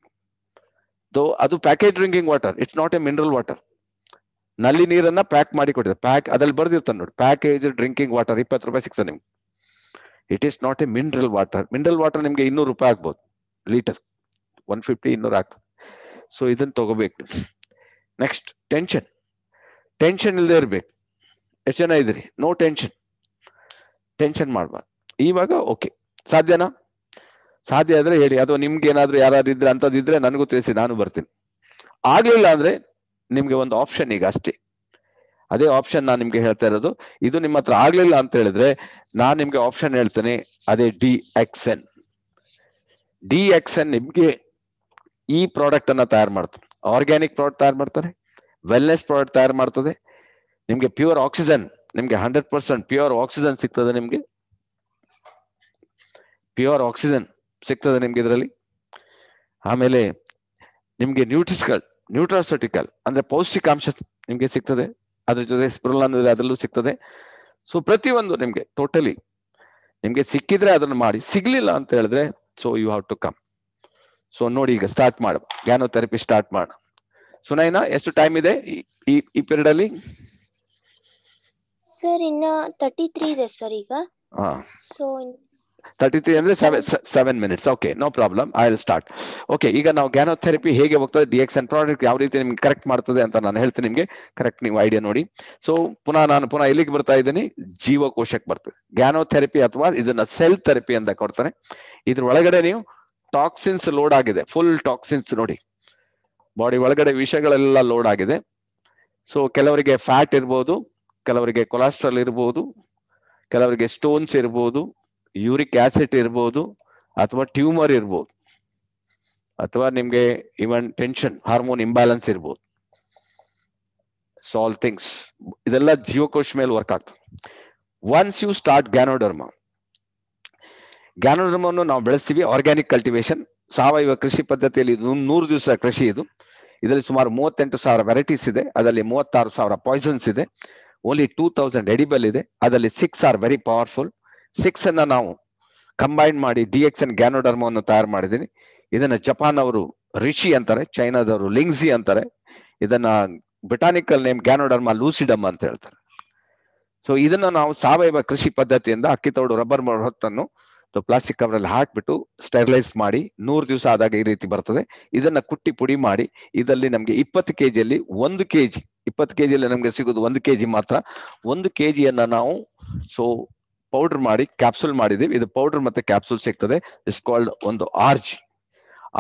ಅದು package drinking water it's not a mineral ವಾಟರ್ನಲ್ಲಿ ನೀರನ್ನ ಪ್ಯಾಕ್ ಮಾಡಿ ಕೊಟ್ಟಿದೆ ಪ್ಯಾಕ್ ಅದ್ರಲ್ಲಿ ಬರ್ದಿರ್ತಾನೆ ನೋಡಿ ಪ್ಯಾಕೇಜ್ ಡ್ರಿಂಕಿಂಗ್ ವಾಟರ್ ಇಪ್ಪತ್ತು ರೂಪಾಯಿ ಸಿಗ್ತದೆ ನಿಮ್ಗೆ. It is not a mineral water mineral water ನಿಮ್ಗೆ ಇನ್ನೂರು ರೂಪಾಯಿ ಆಗ್ಬೋದು. ಲೀಟರ್ ಒನ್ ಫಿಫ್ಟಿ ಇನ್ನೂರು ಆಗ್ತದೆ. ಸೊ ಇದನ್ನ ತಗೋಬೇಕು. ನೆಕ್ಸ್ಟ್ ಟೆನ್ಷನ್ ಟೆನ್ಷನ್ ಇಲ್ಲದೆ ಇರ್ಬೇಕು. ಎಷ್ಟು ಜನ ಇದ್ರಿ ನೋ ಟೆನ್ಷನ್ ಟೆನ್ಷನ್ ಮಾಡಬಾರ್ದು. ಇವಾಗ ಓಕೆ ಸಾಧ್ಯನಾ? ಸಾಧ್ಯ ಆದ್ರೆ ಹೇಳಿ. ಅಥವಾ ನಿಮ್ಗೆ ಏನಾದ್ರು ಯಾರಾದ್ರು ಇದ್ರೆ ಅಂತದಿದ್ರೆ ನನಗೂ ತಿಳಿಸಿ, ನಾನು ಬರ್ತೀನಿ. ಆಗ್ಲಿಲ್ಲ ಅಂದ್ರೆ ನಿಮ್ಗೆ ಒಂದು ಆಪ್ಷನ್ ಈಗ ಅಷ್ಟೇ. ಅದೇ ಆಪ್ಷನ್ ನಾನು ನಿಮ್ಗೆ ಹೇಳ್ತಾ ಇರೋದು. ಇದು ನಿಮ್ಮ ಹತ್ರ ಆಗ್ಲಿಲ್ಲ ಅಂತ ಹೇಳಿದ್ರೆ ನಾನ್ ನಿಮ್ಗೆ ಆಪ್ಷನ್ ಹೇಳ್ತೇನೆ. ಅದೇ D X N D X N ನಿಮ್ಗೆ ಈ ಪ್ರಾಡಕ್ಟ್ ಅನ್ನ ತಯಾರು ಮಾಡ್ತಾರೆ ಆರ್ಗ್ಯಾನಿಕ್ ಪ್ರಾಡಕ್ಟ್ ತಯಾರು ಮಾಡ್ತಾರೆ. ವೆಲ್ನೆಸ್ ಪ್ರಾಡಕ್ಟ್ ತಯಾರು ಮಾಡ್ತದೆ. ನಿಮ್ಗೆ ಪ್ಯೂರ್ ಆಕ್ಸಿಜನ್ ನಿಮ್ಗೆ ಹಂಡ್ರೆಡ್ ಪರ್ಸೆಂಟ್ ಪ್ಯೂರ್ ಆಕ್ಸಿಜನ್ ಸಿಗ್ತದೆ ನಿಮ್ಗೆ. ಪ್ಯೂರ್ ಆಕ್ಸಿಜನ್ ಸಿಗ್ತದೆ ನಿಮ್ಗೆ ಇದರಲ್ಲಿ. ಆಮೇಲೆ ನಿಮ್ಗೆ ನ್ಯೂಟ್ರಿಸ್ಕಲ್ ನ್ಯೂಟ್ರಾಸೆಟಿಕಲ್ ಅಂದ್ರೆ ಪೌಷ್ಟಿಕಾಂಶ ನಿಮ್ಗೆ ಸಿಗ್ತದೆ. ಅದ್ರ ಜೊತೆ ಸ್ಪ್ರುಲನ್ ಅದರಲ್ಲೂ ಸಿಗ್ತದೆ. ಸೊ ಪ್ರತಿಯೊಂದು ನಿಮ್ಗೆ ಟೋಟಲಿ ನಿಮ್ಗೆ ಸಿಕ್ಕಿದ್ರೆ ಅದನ್ನ ಮಾಡಿ. ಸಿಗ್ಲಿಲ್ಲ ಅಂತ ಹೇಳಿದ್ರೆ so you have to come so ನೋಡಿ ಈಗ ಸ್ಟಾರ್ಟ್ ಮಾಡು ಗ್ಯಾನೋ ಥೆರಪಿ ಸ್ಟಾರ್ಟ್ ಮಾಡು ಸುನೈನಾ ಎಷ್ಟು ಟೈಮ್ ಇದೆ ಈ- ಈ ಈ ಪೀರಿಯಡ್ ಅಲ್ಲಿ? ಸರ್ ಇನ್ನ ತರ್ಟಿ ತ್ರೀ ಇದೆ ಸರ್ ಈಗ. ಹಾ. ಸೊ ತರ್ಟಿ ತ್ರೀ ಅಂದ್ರೆ seven seven minutes okay no problem I will start okay ಈಗ ನಾವು ಗ್ಯಾನೋಥೆರಪಿ ಹೇಗೆ ಹೋಗ್ತದೆ ಡಿ ಎಕ್ಸ್ ಪ್ರಾಡಕ್ಟ್ ಯಾವ ರೀತಿ ನಿಮ್ಗೆ ಕರೆಕ್ಟ್ ಮಾಡ್ತದೆ ಅಂತ ನಾನು ಹೇಳ್ತೀನಿ ನಿಮಗೆ. ಕರೆಕ್ಟ್ ನೀವು ಐಡಿಯಾ ನೋಡಿ. ಸೊ ಪುನಃ ನಾನು ಪುನಃ ಎಲ್ಲಿಗೆ ಬರ್ತಾ ಇದ್ದೀನಿ? ಜೀವಕೋಶಕ್ಕೆ ಬರ್ತದೆ. ಗ್ಯಾನೋಥೆರಪಿ ಅಥವಾ ಇದನ್ನ ಸೆಲ್ ಥೆರಪಿ ಅಂತ ಕೊಡ್ತಾರೆ. ಇದ್ರ ಒಳಗಡೆ ನೀವು ಟಾಕ್ಸಿನ್ಸ್ ಲೋಡ್ ಆಗಿದೆ. ಫುಲ್ ಟಾಕ್ಸಿನ್ಸ್ ನೋಡಿ. ಬಾಡಿ ಒಳಗಡೆ ವಿಷಗಳೆಲ್ಲ ಲೋಡ್ ಆಗಿದೆ. ಸೊ ಕೆಲವರಿಗೆ ಫ್ಯಾಟ್ ಇರ್ಬೋದು, ಕೆಲವರಿಗೆ ಕೊಲೆಸ್ಟ್ರಾಲ್ ಇರ್ಬೋದು, ಕೆಲವರಿಗೆ ಸ್ಟೋನ್ಸ್ ಇರ್ಬೋದು ಯೂರಿಕ್ ಆಸಿಡ್ ಇರ್ಬೋದು ಅಥವಾ ಟ್ಯೂಮರ್ ಇರ್ಬೋದು. ಅಥವಾ ನಿಮ್ಗೆ ಇವನ್ ಟೆನ್ಷನ್ ಹಾರ್ಮೋನ್ ಇಂಬ್ಯಾಲೆನ್ಸ್ ಇರ್ಬೋದು. ಸಾಲ್ ಥಿಂಗ್ಸ್ ಇದೆಲ್ಲ ಜೀವಕೋಶ ಮೇಲೆ ವರ್ಕ್ ಆಗ್ತದೆ. ಒನ್ಸ್ ಯು ಸ್ಟಾರ್ಟ್ ಗ್ಯಾನೋಡರ್ಮ ಗ್ಯಾನೋಡರ್ಮನ್ನು ನಾವು ಬೆಳೆಸ್ತೀವಿ ಆರ್ಗ್ಯಾನಿಕ್ ಕಲ್ಟಿವೇಶನ್ ಸಾವಯವ ಕೃಷಿ ಪದ್ಧತಿಯಲ್ಲಿ ನೂರು ದಿವಸ ಕೃಷಿ ಇದು. ಇದರಲ್ಲಿ ಸುಮಾರು ಮೂವತ್ತೆಂಟು ಸಾವಿರ ವೆರೈಟೀಸ್ ಇದೆ. ಅದರಲ್ಲಿ ಮೂವತ್ತಾರು ಸಾವಿರ ಪಾಯ್ಸನ್ಸ್ ಇದೆ. ಓನ್ಲಿ ಟೂ ತೌಸಂಡ್ ಎಡಿಬಲ್ ಇದೆ. ಅದರಲ್ಲಿ six are very powerful six ಅನ್ನ ನಾವು ಕಂಬೈನ್ ಮಾಡಿ ಡಿ ಎಕ್ಸ್ ಎನ್ ಗ್ಯಾನೋಡರ್ಮವನ್ನು ತಯಾರು ಮಾಡಿದ್ದೀನಿ. ಇದನ್ನ ಜಪಾನ್ ಅವರು ರಿಷಿ ಅಂತಾರೆ, ಚೈನಾದವರು ಲಿಂಗ್ಸಿ ಅಂತಾರೆ. ಇದನ್ನ ಬೊಟಾನಿಕಲ್ ನೇಮ್ ಗ್ಯಾನೋಡರ್ಮ ಲೂಸಿಡಮ್ ಅಂತ ಹೇಳ್ತಾರೆ. ಸೊ ಇದನ್ನ ನಾವು ಸಾವಯವ ಕೃಷಿ ಪದ್ಧತಿಯಿಂದ ಅಕ್ಕಿ ತೋಡು ರಬ್ಬರ್ ಹೊತ್ತನ್ನು ಪ್ಲಾಸ್ಟಿಕ್ ಕವರ್ ಅಲ್ಲಿ ಹಾಕ್ಬಿಟ್ಟು ಸ್ಟೆರಿಲೈಸ್ ಮಾಡಿ ನೂರು ದಿವಸ ಆದಾಗ ಈ ರೀತಿ ಬರ್ತದೆ. ಇದನ್ನ ಕುಟ್ಟಿ ಪುಡಿ ಮಾಡಿ ಇದರಲ್ಲಿ ನಮಗೆ ಇಪ್ಪತ್ತು ಕೆಜಿಯಲ್ಲಿ ಒಂದು ಕೆಜಿ, ಇಪ್ಪತ್ತು ಕೆಜಿಯಲ್ಲಿ ನಮಗೆ ಸಿಗೋದು ಒಂದು ಕೆಜಿ ಮಾತ್ರ. ಒಂದು ಕೆಜಿಯನ್ನ ನಾವು ಸೊ ಪೌಡರ್ ಮಾಡಿ ಕ್ಯಾಪ್ಸೂಲ್ ಮಾಡಿದೀವಿ ಇದು ಪೌಡರ್ ಮತ್ತೆ ಕ್ಯಾಪ್ಸೂಲ್ ಸಿಗ್ತದೆ. ಇಸ್ ಕಾಲ್ಡ್ ಒಂದು ಆರ್ ಜಿ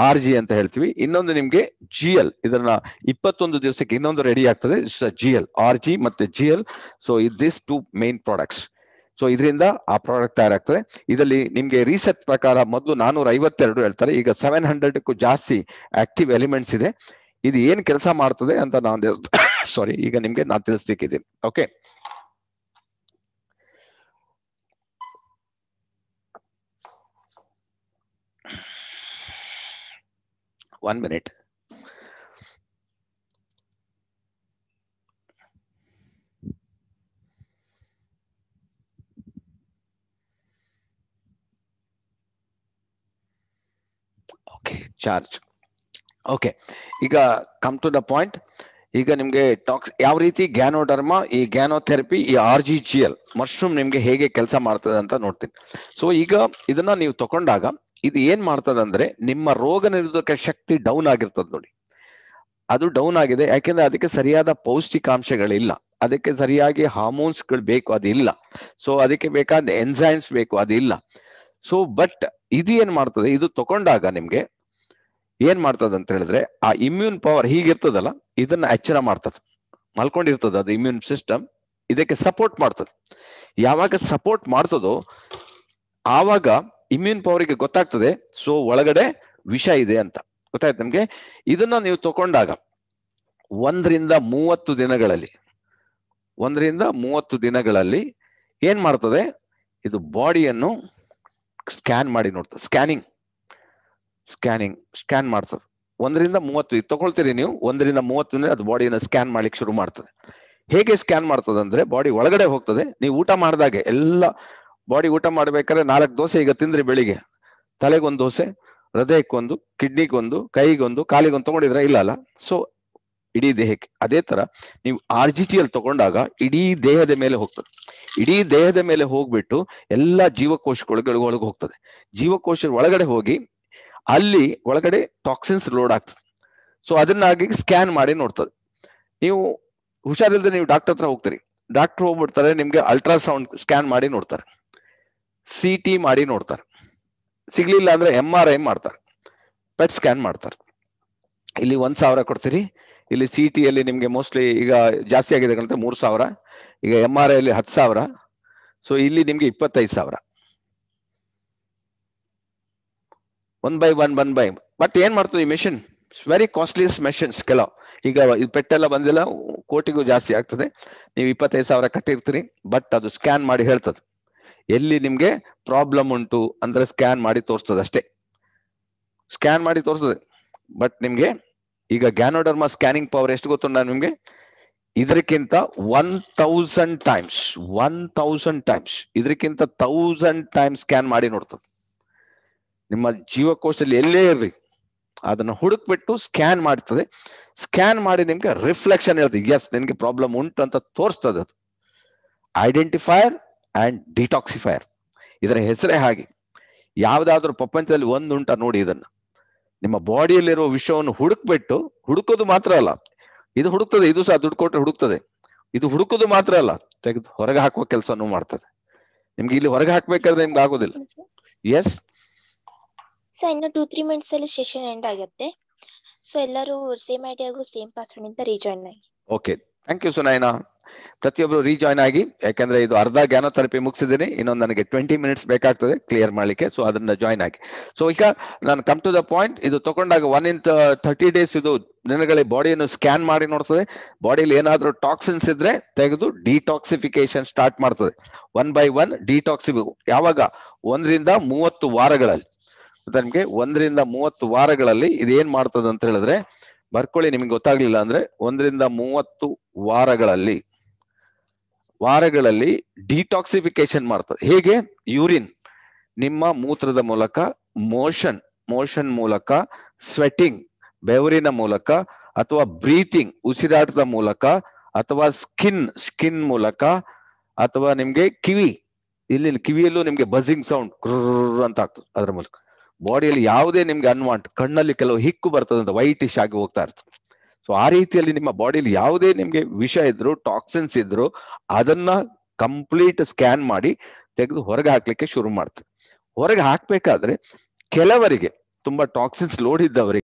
ಆರ್ ಜಿ ಅಂತ ಹೇಳ್ತೀವಿ. ಇನ್ನೊಂದು ನಿಮ್ಗೆ ಜಿ ಎಲ್ ಇದನ್ನ ಇಪ್ಪತ್ತೊಂದು ದಿವಸಕ್ಕೆ ಇನ್ನೊಂದು ರೆಡಿ ಆಗ್ತದೆ. ಜಿ ಎಲ್ ಆರ್ ಜಿ ಮತ್ತೆ G L so this two main products so ಇದರಿಂದ ಆ ಪ್ರಾಡಕ್ಟ್ ತಯಾರಾಗ್ತದೆ. ಇದರಲ್ಲಿ ನಿಮ್ಗೆ ರೀಸೆಟ್ ಪ್ರಕಾರ ಮೊದಲು ನಾನೂರ ಐವತ್ತೆರಡು ಹೇಳ್ತಾರೆ. ಈಗ ಸೆವೆನ್ ಹಂಡ್ರೆಡ್ಕ್ಕೂ ಜಾಸ್ತಿ ಆಕ್ಟಿವ್ ಎಲಿಮೆಂಟ್ಸ್ ಇದೆ. ಇದು ಏನ್ ಕೆಲಸ ಮಾಡ್ತದೆ ಅಂತ ನಾನು ಸಾರಿ ಈಗ ನಿಮ್ಗೆ ನಾನು ತಿಳಿಸ್ಬೇಕಿದ್ದೀನಿ okay one minute. Okay, charge. Okay ಈಗ ಕಮ್ ಟು ದ ಪಾಯಿಂಟ್ ಈಗ ನಿಮ್ಗೆ ಟಾಕ್ಸ್ ಯಾವ ರೀತಿ ಗ್ಯಾನೋಡರ್ಮಾ ಈ ಗ್ಯಾನೋಥೆರಪಿ ಈ R G G L mushroom ನಿಮ್ಗೆ ಹೇಗೆ ಕೆಲಸ ಮಾಡ್ತದೆ ಅಂತ ನೋಡ್ತೀನಿ ಸೊ ಈಗ ಇದನ್ನ ನೀವು ತಗೊಂಡಾಗ ಇದು ಏನ್ ಮಾಡ್ತದೆ ಅಂದ್ರೆ ನಿಮ್ಮ ರೋಗ ನಿರೋಧಕ ಶಕ್ತಿ ಡೌನ್ ಆಗಿರ್ತದೆ ನೋಡಿ. ಅದು ಡೌನ್ ಆಗಿದೆ, ಯಾಕೆಂದ್ರೆ ಅದಕ್ಕೆ ಸರಿಯಾದ ಪೌಷ್ಟಿಕಾಂಶಗಳಿಲ್ಲ. ಅದಕ್ಕೆ ಸರಿಯಾಗಿ ಹಾರ್ಮೋನ್ಸ್ಗಳು ಬೇಕು, ಅದಿಲ್ಲ. ಸೊ ಅದಕ್ಕೆ ಬೇಕಾದ ಎನ್ಸೈಮ್ಸ್ ಬೇಕು, ಅದಿಲ್ಲ. ಸೊ ಬಟ್ ಇದು ಏನ್ ಮಾಡ್ತದೆ, ಇದು ತಗೊಂಡಾಗ ನಿಮ್ಗೆ ಏನ್ ಮಾಡ್ತದೆ ಅಂತ ಹೇಳಿದ್ರೆ, ಆ ಇಮ್ಯೂನ್ ಪವರ್ ಹೀಗಿರ್ತದಲ್ಲ, ಇದನ್ನ ಎಚ್ಚರ ಮಾಡ್ತದೆ. ಮಲ್ಕೊಂಡಿರ್ತದ ಅದು ಇಮ್ಯೂನ್ ಸಿಸ್ಟಮ್ ಇದಕ್ಕೆ ಸಪೋರ್ಟ್ ಮಾಡ್ತದೆ. ಯಾವಾಗ ಸಪೋರ್ಟ್ ಮಾಡ್ತದೋ, ಆವಾಗ ಇಮ್ಯೂನ್ ಪವರ್ಗೆ ಗೊತ್ತಾಗ್ತದೆ. ಸೊ ಒಳಗಡೆ ವಿಷ ಇದೆ ಅಂತ. ಗೊತ್ತಾಯ್ತು ನಿಮ್ಗೆ? ಇದನ್ನ ನೀವು ತಗೊಂಡಾಗ ಒಂದರಿಂದ ಮೂವತ್ತು ದಿನಗಳಲ್ಲಿ, ಒಂದರಿಂದ ಮೂವತ್ತು ದಿನಗಳಲ್ಲಿ ಏನ್ ಮಾಡ್ತದೆ? ಇದು ಬಾಡಿಯನ್ನು ಸ್ಕ್ಯಾನ್ ಮಾಡಿ ನೋಡ್ತದೆ. ಸ್ಕ್ಯಾನಿಂಗ್ ಸ್ಕ್ಯಾನಿಂಗ್ ಸ್ಕ್ಯಾನ್ ಮಾಡ್ತದೆ. ಒಂದರಿಂದ ಮೂವತ್ತು, ಇದು ತಗೊಳ್ತೀರಿ ನೀವು, ಒಂದರಿಂದ ಮೂವತ್ತು ದಿನ ಅದು ಬಾಡಿಯನ್ನು ಸ್ಕ್ಯಾನ್ ಮಾಡ್ಲಿಕ್ಕೆ ಶುರು ಮಾಡ್ತದೆ. ಹೇಗೆ ಸ್ಕ್ಯಾನ್ ಮಾಡ್ತದೆ ಅಂದ್ರೆ ಬಾಡಿ ಒಳಗಡೆ ಹೋಗ್ತದೆ. ನೀವು ಊಟ ಮಾಡಿದಾಗೆ ಎಲ್ಲ ಬಾಡಿ ಊಟ ಮಾಡ್ಬೇಕಾದ್ರೆ ನಾಲ್ಕು ದೋಸೆ ಈಗ ತಿಂದ್ರಿ ಬೆಳಿಗ್ಗೆ. ತಲೆಗೊಂದು ದೋಸೆ, ಹೃದಯಕ್ಕೊಂದು, ಕಿಡ್ನಿಗೊಂದು, ಕೈಗೊಂದು, ಕಾಲಿಗೊಂದು ತಗೊಂಡಿದ್ರೆ ಇಲ್ಲ ಅಲ್ಲ? ಸೊ ಇಡೀ ದೇಹಕ್ಕೆ. ಅದೇ ತರ ನೀವು ಆರ್ ಜಿ ಟಿ ಅಲ್ಲಿ ತಗೊಂಡಾಗ ಇಡೀ ದೇಹದ ಮೇಲೆ ಹೋಗ್ತದೆ. ಇಡೀ ದೇಹದ ಮೇಲೆ ಹೋಗ್ಬಿಟ್ಟು ಎಲ್ಲಾ ಜೀವಕೋಶಗಳಿಗೆ ಒಳಗೆ ಹೋಗ್ತದೆ. ಜೀವಕೋಶ ಒಳಗಡೆ ಹೋಗಿ ಅಲ್ಲಿ ಒಳಗಡೆ ಟಾಕ್ಸಿನ್ಸ್ ಲೋಡ್ ಆಗ್ತದೆ. ಸೊ ಅದನ್ನಾಗಿ ಸ್ಕ್ಯಾನ್ ಮಾಡಿ ನೋಡ್ತದೆ. ನೀವು ಹುಷಾರಿಲ್ಲದೆ ನೀವು ಡಾಕ್ಟರ್ ಹತ್ರ ಹೋಗ್ತೀರಿ. ಡಾಕ್ಟರ್ ಹೋಗ್ಬಿಡ್ತಾರೆ, ನಿಮ್ಗೆ ಅಲ್ಟ್ರಾಸೌಂಡ್ ಸ್ಕ್ಯಾನ್ ಮಾಡಿ ನೋಡ್ತಾರೆ. ಸಿ ಟಿ ಮಾಡಿ ನೋಡ್ತಾರೆ. ಸಿಗ್ಲಿಲ್ಲ ಅಂದ್ರೆ ಎಂ ಆರ್ ಐ ಮಾಡ್ತಾರೆ. ಪೆಟ್ ಸ್ಕ್ಯಾನ್ ಮಾಡ್ತಾರೆ. ಇಲ್ಲಿ ಒಂದ್ ಸಾವಿರ ಕೊಡ್ತೀರಿ. ಇಲ್ಲಿ ಸಿ ಟಿ ಅಲ್ಲಿ ನಿಮ್ಗೆ ಮೋಸ್ಟ್ಲಿ ಈಗ ಜಾಸ್ತಿ ಆಗಿದೆ ಅಂತ ಮೂರ್ ಸಾವಿರ. ಈಗ ಎಂ ಆರ್ ಐ ಅಲ್ಲಿ ಹತ್ತು ಸಾವಿರ. ಸೊ ಇಲ್ಲಿ ನಿಮ್ಗೆ ಇಪ್ಪತ್ತೈದು ಸಾವಿರ. One by one one by but ಏನ್ ಮಾಡ್ತದೆ ಈ ಮೆಷಿನ್ ವೆರಿ ಕಾಸ್ಟ್ಲಿಯಸ್ ಮೆಷಿನ್ಸ್ ಕೆಲವು. ಈಗ ಇದು ಪೆಟ್ಟೆಲ್ಲ ಬಂದಿಲ್ಲ, ಕೋಟಿಗೂ ಜಾಸ್ತಿ ಆಗ್ತದೆ. ನೀವು ಇಪ್ಪತ್ತೈದು ಸಾವಿರ ಕಟ್ಟಿರ್ತೀರಿ ಬಟ್ ಅದು ಸ್ಕ್ಯಾನ್ ಮಾಡಿ ಹೇಳ್ತದೆ. ಎಲ್ಲಿ ನಿಮ್ಗೆ ಪ್ರಾಬ್ಲಮ್ ಉಂಟು ಅಂದ್ರೆ ಸ್ಕ್ಯಾನ್ ಮಾಡಿ ತೋರಿಸ್ತದೆ ಅಷ್ಟೇ. ಸ್ಕ್ಯಾನ್ ಮಾಡಿ ತೋರಿಸ್ತದೆ. ಬಟ್ ನಿಮ್ಗೆ ಈಗ ಗ್ಯಾನೋಡರ್ಮಾ ಸ್ಕ್ಯಾನಿಂಗ್ ಪವರ್ ಎಷ್ಟು ಗೊತ್ತುಂಟ ನಿಮ್ಗೆ? ಇದಕ್ಕಿಂತ one thousand times one thousand times ಇದಕ್ಕಿಂತ ತೌಸಂಡ್ ಟೈಮ್ಸ್ ಸ್ಕ್ಯಾನ್ ಮಾಡಿ ನೋಡ್ತದೆ. ನಿಮ್ಮ ಜೀವಕೋಶದಲ್ಲಿ ಎಲ್ಲೇ ಇರ್ರಿ ಅದನ್ನು ಹುಡುಕ್ಬಿಟ್ಟು ಸ್ಕ್ಯಾನ್ ಮಾಡ್ತದೆ. ಸ್ಕ್ಯಾನ್ ಮಾಡಿ ನಿಮ್ಗೆ ರಿಫ್ಲೆಕ್ಷನ್ ಇರುತ್ತೆ. ಎಸ್ ನಿನ್ಗೆ ಪ್ರಾಬ್ಲಮ್ ಉಂಟು ಅಂತ ತೋರಿಸ್ತದೆ ಅದು. ಐಡೆಂಟಿಫೈರ್ ಅಂಡ್ ಡಿಟಾಕ್ಸಿಫೈಯರ್ ಇದರ ಹೆಸರೇ ಹಾಗೆ. ಯಾವುದಾದ್ರೂ ಪ್ರಪಂಚದಲ್ಲಿ ಒಂದು ಉಂಟ ನೋಡಿ ಇದನ್ನ. ನಿಮ್ಮ ಬಾಡಿಯಲ್ಲಿರುವ ವಿಷಯವನ್ನು ಹುಡುಕ್ಬಿಟ್ಟು ಹುಡುಕೋದು ಮಾತ್ರ ಅಲ್ಲ. ಇದು ಹುಡುಕ್ತದೆ ಇದು ಸಹ ದುಡ್ಡು ಕೊಟ್ಟರೆ ಹುಡುಕ್ತದೆ. ಇದು ಹುಡುಕೋದು ಮಾತ್ರ ಅಲ್ಲ. ತೆಗೆದು ಹೊರಗೆ ಹಾಕುವ ಕೆಲಸವನ್ನು ಮಾಡ್ತದೆ. ನಿಮ್ಗೆ ಇಲ್ಲಿ ಹೊರಗೆ ಹಾಕ್ಬೇಕಾದ್ರೆ ನಿಮ್ಗೆ ಆಗೋದಿಲ್ಲ. ಎಸ್ ಸರ್ ಇನ್ನು ಟೂ ತ್ರೀ ಮಿನಿಟ್ಸ್ ಅಲ್ಲಿ ಸೆಷನ್ ಎಂಡ್ ಆಗುತ್ತೆ. ಸೊ ಎಲ್ಲರೂ ಸೇಮ್ ಐಡಿಯಾಗೂ ಸೇಮ್ ಪಾಸ್ವರ್ಡ್ ಇಂದ ರೀಜಾಯ್ನ್ ಆಗಿ. ಓಕೆ ಥ್ಯಾಂಕ್ ಯು ಸುನೈನಾ ಪ್ರತಿಯೊಬ್ರು ರೀಜಾಯ್ನ್ ಆಗಿ, ಯಾಕಂದ್ರೆ ಇದು ಅರ್ಧ ಜ್ಞಾನ ಥೆರಪಿ ಮುಗಿಸಿದ್ದೀನಿ, ಇನ್ನೊಂದು ನನಗೆ ಟ್ವೆಂಟಿ ಮಿನಿಟ್ಸ್ ಬೇಕಾಗ್ತದೆ ಕ್ಲಿಯರ್ ಮಾಡ್ಲಿಕ್ಕೆ ಸೊ ಅದನ್ನ ಜಾಯ್ನ್ ಆಗಿ. ಸೊ ಈಗ ನಾನು ಕಮ್ ಟು ದ ಪಾಯಿಂಟ್ ಇದು ತಗೊಂಡಾಗ ಒನ್ ಇನ್ ಥರ್ಟಿ ಡೇಸ್ ಇದು ದಿನಗಳ ಬಾಡಿಯನ್ನು ಸ್ಕ್ಯಾನ್ ಮಾಡಿ ನೋಡ್ತದೆ. ಬಾಡಿಲಿ ಏನಾದರೂ ಟಾಕ್ಸಿನ್ಸ್ ಇದ್ರೆ ತೆಗೆದು ಡಿಟಾಕ್ಸಿಫಿಕೇಶನ್ ಸ್ಟಾರ್ಟ್ ಮಾಡ್ತದೆ. ಒನ್ ಬೈ ಒನ್ ಡಿಟಾಕ್ಸಿ ಯಾವಾಗ? ಒಂದರಿಂದ ಮೂವತ್ತು ವಾರಗಳಲ್ಲಿ. ನಿಮ್ಗೆ ಒಂದರಿಂದ ಮೂವತ್ತು ವಾರಗಳಲ್ಲಿ ಇದೇನ್ ಮಾಡ್ತದೆ ಅಂತ ಹೇಳಿದ್ರೆ, ಬರ್ಕೊಳ್ಳಿ, ನಿಮ್ಗೆ ಗೊತ್ತಾಗ್ಲಿಲ್ಲ ಅಂದ್ರೆ, ಒಂದರಿಂದ ಮೂವತ್ತು ವಾರಗಳಲ್ಲಿ. ವಾರಗಳಲ್ಲಿ ಡಿಟಾಕ್ಸಿಫಿಕೇಶನ್ ಮಾಡ್ತದೆ. ಹೇಗೆ? ಯೂರಿನ್. ನಿಮ್ಮ ಮೂತ್ರದ ಮೂಲಕ, ಮೋಷನ್ ಮೋಷನ್ ಮೂಲಕ, ಸ್ವೆಟಿಂಗ್, ಬೆವರಿನ ಮೂಲಕ ಅಥವಾ ಬ್ರೀತಿಂಗ್, ಉಸಿರಾಟದ ಮೂಲಕ ಅಥವಾ ಸ್ಕಿನ್ ಸ್ಕಿನ್ ಮೂಲಕ ಅಥವಾ ನಿಮ್ಗೆ ಕಿವಿ ಇಲ್ಲಿ ಕಿವಿಯಲ್ಲೂ ನಿಮ್ಗೆ ಬಝಿಂಗ್ ಸೌಂಡ್ ಅಂತ ಆಗ್ತದೆ ಅದ್ರ ಮೂಲಕ. ಬಾಡಿಯಲ್ಲಿ ಯಾವುದೇ ನಿಮ್ಗೆ ಅನ್ವಾಂಟ್ ಕಣ್ಣಲ್ಲಿ ಕೆಲವು ಹಿಕ್ಕು ಬರ್ತದೆ ಅಂತ ವೈಟ್ ಆಗಿ ಹೋಗ್ತಾ ಇರ್ತದೆ. ಸೊ ಆ ರೀತಿಯಲ್ಲಿ ನಿಮ್ಮ ಬಾಡಿಲಿ ಯಾವುದೇ ನಿಮ್ಗೆ ವಿಷ ಇದ್ರು ಟಾಕ್ಸಿನ್ಸ್ ಇದ್ರು, ಅದನ್ನ ಕಂಪ್ಲೀಟ್ ಸ್ಕ್ಯಾನ್ ಮಾಡಿ ತೆಗೆದು ಹೊರಗೆ ಹಾಕ್ಲಿಕ್ಕೆ ಶುರು ಮಾಡ್ತದೆ ಹೊರಗೆ ಹಾಕ್ಬೇಕಾದ್ರೆ, ಕೆಲವರಿಗೆ ತುಂಬಾ ಟಾಕ್ಸಿನ್ಸ್ ಲೋಡ್ ಇದ್ದವರಿಗೆ